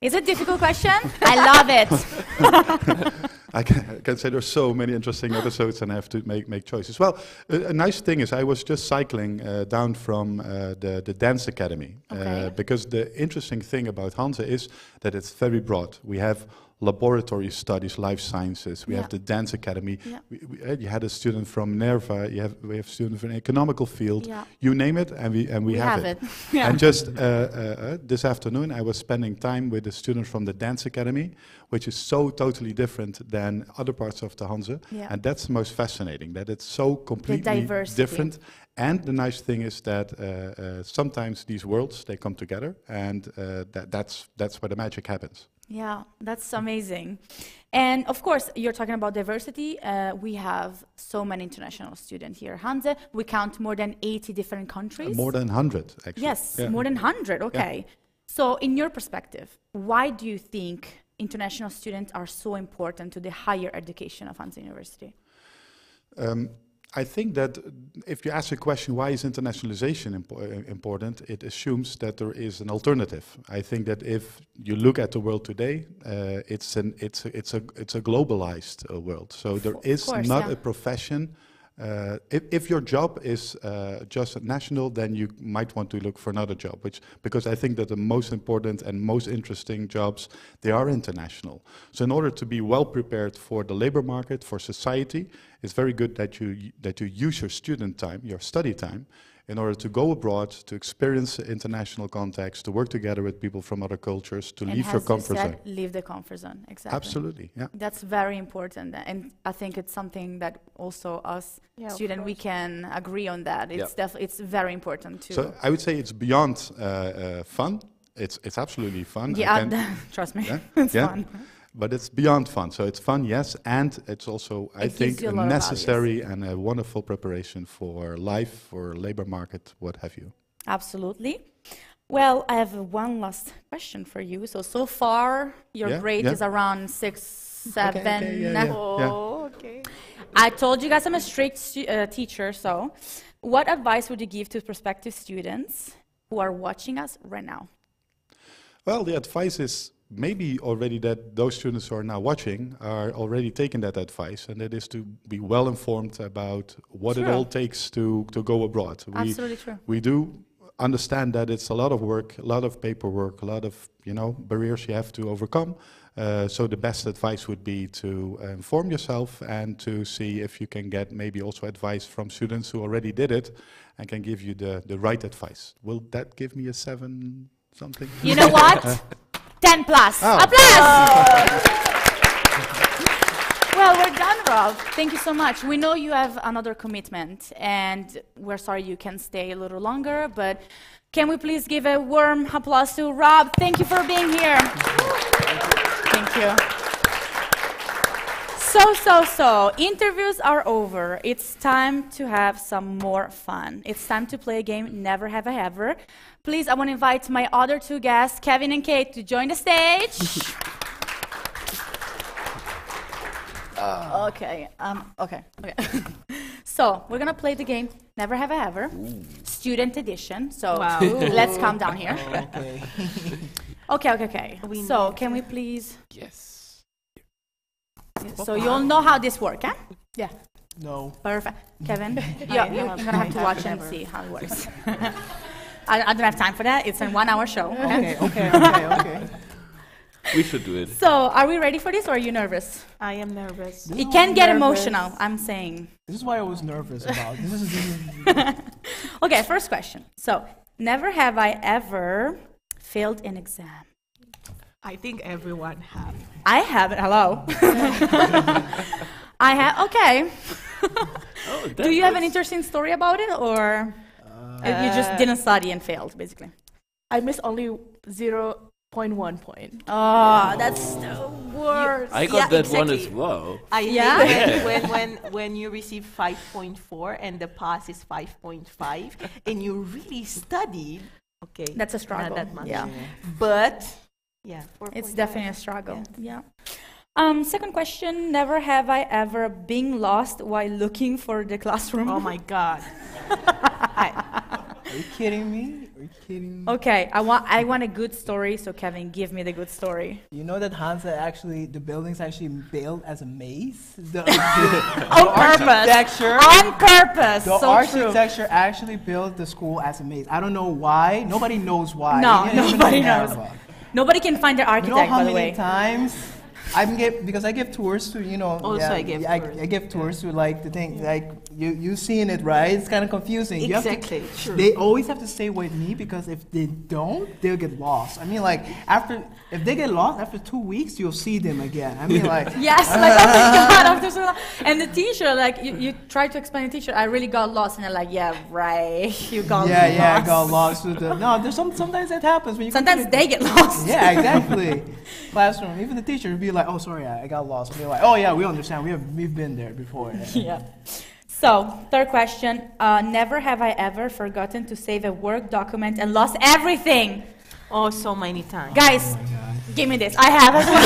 Is it a difficult question? (laughs) I love it. (laughs) I can, I can say there's so many interesting episodes, and I have to make make choices. Well, a, a nice thing is I was just cycling uh, down from uh, the the dance academy Okay. uh, because the interesting thing about Hanze is that it's very broad. We have laboratory studies, life sciences. We Yeah. have the dance academy. Yeah. We, we, uh, you had a student from Nerva. You have we have students from economical field. Yeah. You name it, and we and we, We have, have it. it. (laughs) And just uh, uh, uh, this afternoon, I was spending time with a student from the dance academy, which is so totally different than other parts of the. Yeah. And that's the most fascinating, that it's so completely different. And the nice thing is that uh, uh, sometimes these worlds, they come together, and uh, that, that's, that's where the magic happens. Yeah, that's amazing. And of course, you're talking about diversity. Uh, we have so many international students here. Hanze, we count more than 80 different countries. more than 100, actually. Yes, Yeah. more than 100. Okay. So, in your perspective, why do you think international students are so important to the higher education of Hanze University? Um, I think that if you ask a question, why is internationalization impo- uh, important, it assumes that there is an alternative. I think that if you look at the world today, uh, it's an it's a, it's a it's a globalized uh, world. So there is course, not yeah. a profession. Uh, if, if your job is uh, just national, then you might want to look for another job. Which because I think that the most important and most interesting jobs they are international. So in order to be well prepared for the labor market, for society, it's very good that you that you use your student time, your study time, in order to go abroad, to experience international context, to work together with people from other cultures, to and leave your as you comfort said, zone. leave the comfort zone. Exactly. Absolutely, yeah. That's very important, and I think it's something that also us Yeah, of student we can agree on that. It's def- it's very important too. So I would say it's beyond uh, uh, fun. It's it's absolutely fun. Yeah, (laughs) trust me, Yeah? it's Yeah. fun. But it's beyond fun. So it's fun, yes, and it's also, I It gives think, a a lot necessary and a wonderful preparation for life, for labor market, what have you. Absolutely. Well, I have one last question for you. So so far, your Yeah, grade yeah. is around six, seven. okay, yeah, yeah. Oh, okay. I told you guys I'm a strict stu- uh, teacher. So, what advice would you give to prospective students who are watching us right now? Well, the advice is maybe already that those students who are now watching are already taking that advice, and that is to be well informed about what it all takes to, to go abroad. We, Absolutely true. we do understand that it's a lot of work, a lot of paperwork, a lot of you know barriers you have to overcome. Uh, so the best advice would be to uh, inform yourself and to see if you can get maybe also advice from students who already did it and can give you the, the right advice. Will that give me a seven something? You know what? (laughs) 10 plus. Oh. Applause! (laughs) well, we're done, Rob. Thank you so much. We know you have another commitment, and we're sorry you can stay a little longer, but can we please give a warm applause to Rob? Thank you for being here. Thank you. So, so, so, interviews are over. It's time to have some more fun. It's time to play a game, Never Have I Ever. Please, I want to invite my other two guests, Kevin and Kate, to join the stage. (laughs) okay, um, okay, okay. (laughs) so, we're going to play the game, Never Have I Ever, student edition. So, Wow. (laughs) let's calm down here. Okay. Okay, okay, okay. We so, can we please? Yes. So, you all know how this works, huh? Yeah. No. Perfect. Kevin, (laughs) (laughs) yeah, you're gonna have to watch and see how it works. (laughs) I, I don't have time for that. It's a one-hour show. Okay, okay, okay, okay. We should do it. So, are we ready for this, or are you nervous? I am nervous. This It is can get nervous. emotional. I'm saying. This is why I was nervous about. This is Okay, first question. So, never have I ever failed an exam. I think everyone have. I have it. Hello. (laughs) I have. Okay. Oh, (laughs) Do you have an interesting story about it, or uh, you just didn't study and failed, basically? I missed only 0.1 point. Oh, that's the worst. I got Yeah, that one as well. I Yeah? think Yeah. when, when, when, when you receive 5.4 and the pass is 5.5 and you really studied, okay. That's a not struggle. that much. Yeah. But, yeah. It's 4.5. definitely a struggle. Yeah. Um, second question: Never have I ever been lost while looking for the classroom. Oh my God. (laughs) Are you kidding me? Are you kidding me? Okay, I want I want a good story. So Kevin, give me the good story. You know that Hanze actually, the building's actually built as a maze? The, (laughs) On purpose. architecture. On purpose. The so true. architecture actually built the school as a maze. I don't know why. Nobody knows why. No, Even- even nobody in (laughs) knows. Araba. Nobody can find their the You architect, know how by the many way. times I'm give because I give tours to you know. Oh, also, yeah, I give yeah, tours. I, give tours to like the thing like you you seeing it right. It's kind of confusing. You have to- Exactly, true. they always have to stay with me because if they don't, they'll get lost. I mean, like after if they get lost after two weeks, you'll see them again. I mean, like Yes, (laughs) like oh my god, after so long. And the teacher, like you, you try to explain to the teacher, I really got lost, and they're like, yeah, right, (laughs) you got yeah, lost. yeah, I got lost with the no. There's some sometimes that happens when you Sometimes continue- they get lost. (laughs) Yeah, exactly. Classroom. Even the teacher would be like, "Oh, sorry, I I got lost." And be like, "Oh yeah, we understand. We have we've been there before." yeah. So, third question. Uh, never have I ever forgotten to save a work document and lost everything. Oh, so many times. Guys, give me this. I have as well.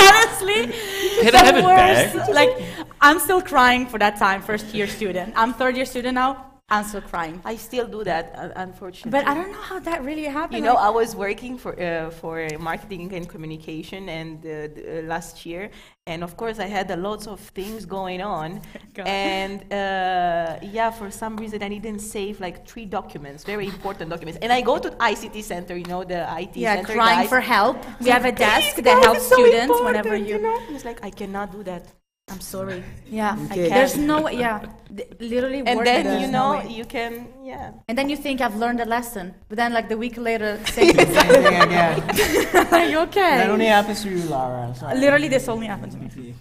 (laughs) Honestly, Can the I have it worst. back? Like, I'm still crying for that time, first year student. I'm third year student now. I'm still crying. I still do that, uh, unfortunately. But I don't know how that really happened. You know, I was working for uh, for marketing and communication and uh, uh, last year, and of course I had a lots of things going on, (laughs) God. and uh, yeah, for some reason I didn't save like three documents, very important documents, and I go to ICT center, you know, the IT yeah, center. crying for help. We have a desk that helps so students whenever you. you know. It's like I cannot do that. I'm sorry. (laughs) Yeah, Okay. there's no way. Yeah, th- literally. And work then that you there's know no way. you can yeah. And then you think I've learned a lesson, but then like the week later, (laughs) say, Same thing again. (laughs) "Are you okay?" That only happens to you, Lara. Sorry. Literally, this only happened to me.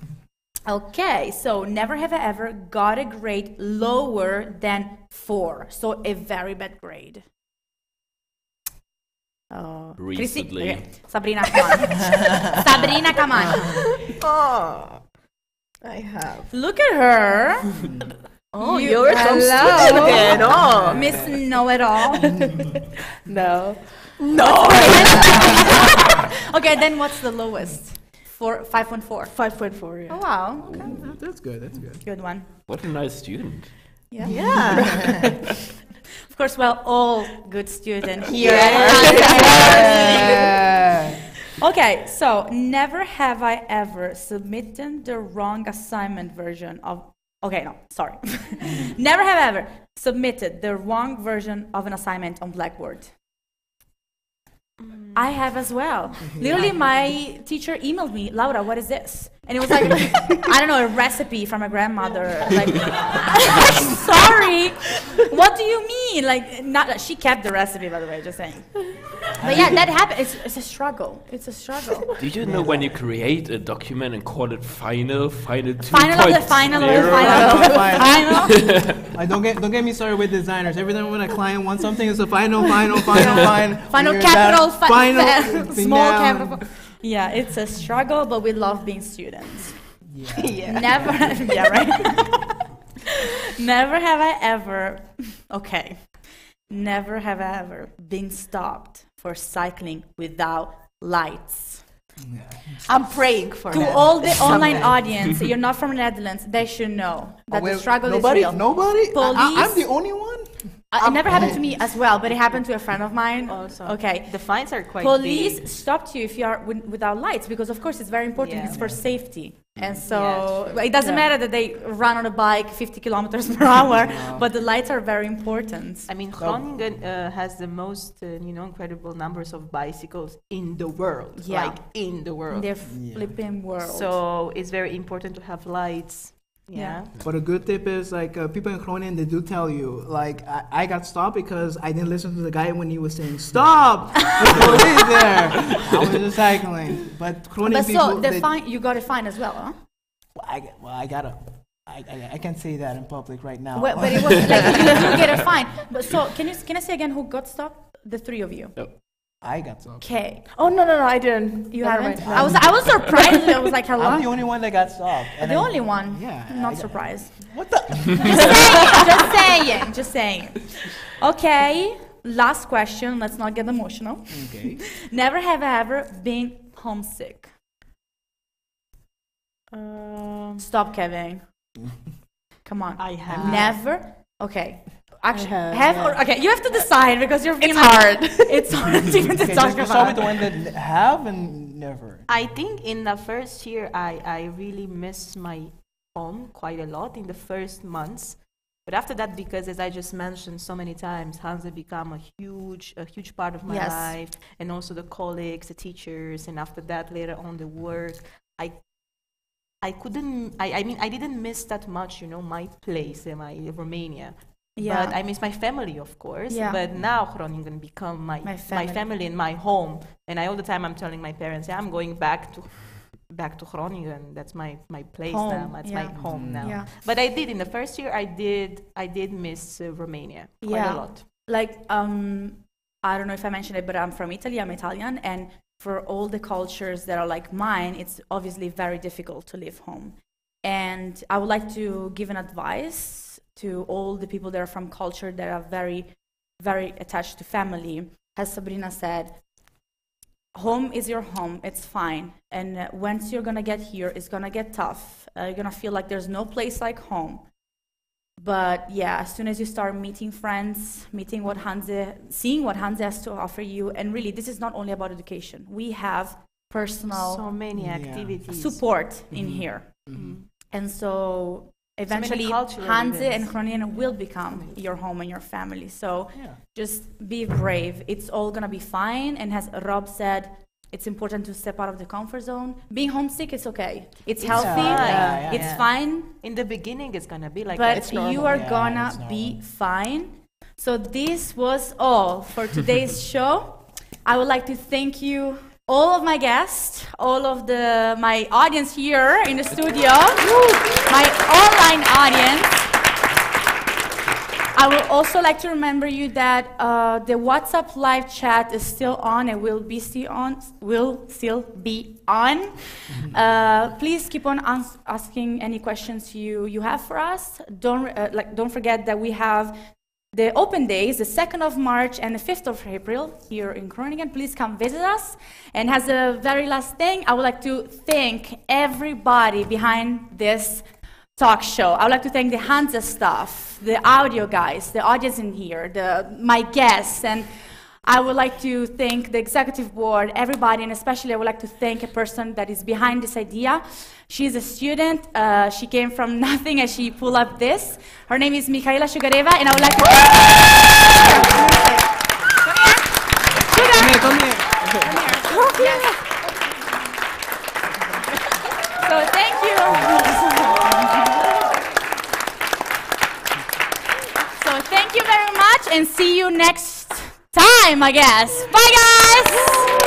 Okay, so never have I ever got a grade lower than four, so a very bad grade. Oh, Chrissy- Recently. okay, Sabrina, come on. Sabrina, come on. Oh, I have. Look at her. (laughs) Oh, You- you're some hello. student then. Oh. Miss Know It All. (laughs) No. No. (laughs) okay, then what's the lowest? Four, 5.4. 5.4, yeah. Oh, wow. Okay. That's good. That's good. Good one. What a nice student. Yeah. Yeah. Of course, well, all good students here. Yeah. Okay, so never have I ever submitted the wrong assignment version of. Okay, no, sorry. (laughs) never have I ever submitted the wrong version of an assignment on Blackboard. Mm. I have as well. (laughs) Literally, my teacher emailed me, Laura, what is this? And it was like, I don't know, a recipe from a grandmother. Like, (laughs) sorry, what do you mean? Like, not that she kept the recipe, by the way, just saying. But yeah, that happened. It's, it's a struggle. It's a struggle. Do you know when you create a document and call it final, final 2.0? Final of the final of the final of the final. Like, don't get don't get me started with designers. Every time when a client wants something, it's a final, final, final, final. (laughs) Final capital, fi- final, fa- (laughs) small down. capital. Yeah, it's a struggle, but we love being students. Yeah. (laughs) yeah. Never, (laughs) yeah, right. (laughs) Never have I ever, okay. Never have I ever been stopped for cycling without lights. I'm praying for To that. all the online audience, you're not from the Netherlands, they should know that Oh, wait, the struggle nobody, is real. Nobody. I, I, am the only one. Uh, it never happened to me (laughs) as well, but it happened to a friend of mine. Also. Okay. The fines are quite Police big. stopped you if you are wi- without lights because, of course, it's very important. Yeah. It's for safety, and so Yeah, it doesn't Yeah. matter that they run on a bike 50 kilometers per (laughs) hour, but the lights are very important. I mean, Groningen uh, has the most, uh, you know, incredible numbers of bicycles in the world. Yeah. Like in the world, In world. their flipping world. So it's very important to have lights. Yeah. But a good tip is like uh, people in Groningen they do tell you like I, I got stopped because I didn't listen to the guy when he was saying stop. (laughs) There's police there. I was just cycling, but Groningen But people. so the they- fine, you got a fine as well, huh? well, I, well, I gotta. I, I, I can't say that in public right now. Well, but it was like (laughs) you do get a fine. But so can you can I say again who got stopped? The three of you. I got stopped. Okay. Oh no no no! I didn't. You Never haven't. I was I was surprised. I was like, (laughs) hello. I'm the only one that got stopped. and the I- only one. Yeah. I'm not I- surprised. What the? Just saying. just saying. Just saying. Okay. Last question. Let's not get emotional. Okay. (laughs) Never have I ever been homesick. Um, Stop, Kevin. (laughs) Come on. I have. Never. Okay. Actually, have, have, yeah. or okay. You have to decide because you're being It's like- hard. (laughs) It's hard even to Okay, talk just, just start with the one that have and never. I think in the first year, I, I really missed my home quite a lot in the first months. But after that, because as I just mentioned so many times, Hanze become a huge, a huge part of my Yes. life, and also the colleagues, the teachers, and after that, later on the work. I, I couldn't. I, I mean, I didn't miss that much, you know, my place in my Romania. Yeah. But I miss my family, of course. Yeah. But now Groningen become my My my family. family. and my home. And I all the time I'm telling my parents, yeah, I'm going back to back to Groningen. That's my my place now. That's yeah. my home now. Yeah. But I did in the first year. I did I did miss uh, Romania quite Yeah. a lot. like um i don't know if i mentioned it but i'm from italy i'm italian and for all the cultures that are like mine it's obviously very difficult to leave home and i would like to give an advice to all the people that are from culture that are very very attached to family as sabrina said home is your home it's fine and uh, once you're gonna get here it's gonna get tough uh, you're gonna feel like there's no place like home but yeah, as soon as you start meeting friends, meeting what Hanze, seeing what Hanze has to offer you, and really, this is not only about education. We have personal So many Yeah. activities. support in Mhm. here, Mhm. and so eventually, cultural Hanze and Groningen will become your home and your family. So Yeah. just be brave. It's all gonna be fine. And as Rob said, it's important to step out of the comfort zone. Being homesick, is okay. It's, It's healthy. Yeah, yeah. It's fine. In the beginning, it's gonna be like but. You are gonna be fine. So this was all for today's (laughs) show. I would like to thank you, all of my guests, all of the my audience here in the studio, my online audience. I would also like to remember you that uh, the WhatsApp live chat is still on and will be still on. Will still be on. (laughs) Uh, please keep on asking any questions you, you have for us. Don't uh, like don't forget that we have the open day is the 2nd of March and the 5th of April here in Groningen. Please come visit us. And as a very last thing, I would like to thank everybody behind this talk show. I would like to thank the Hanze staff, the audio guys, the audience in here, the, my guests, and I would like to thank the executive board, everybody, and especially I would like to thank a person that is behind this idea. She's a student. Uh, she came from (laughs) nothing and she pulled up this. Her name is Mikhaila Shugareva, and I would like to. Come here, come here. So thank you. so thank you very much, and see you next time, I guess. Bye, guys.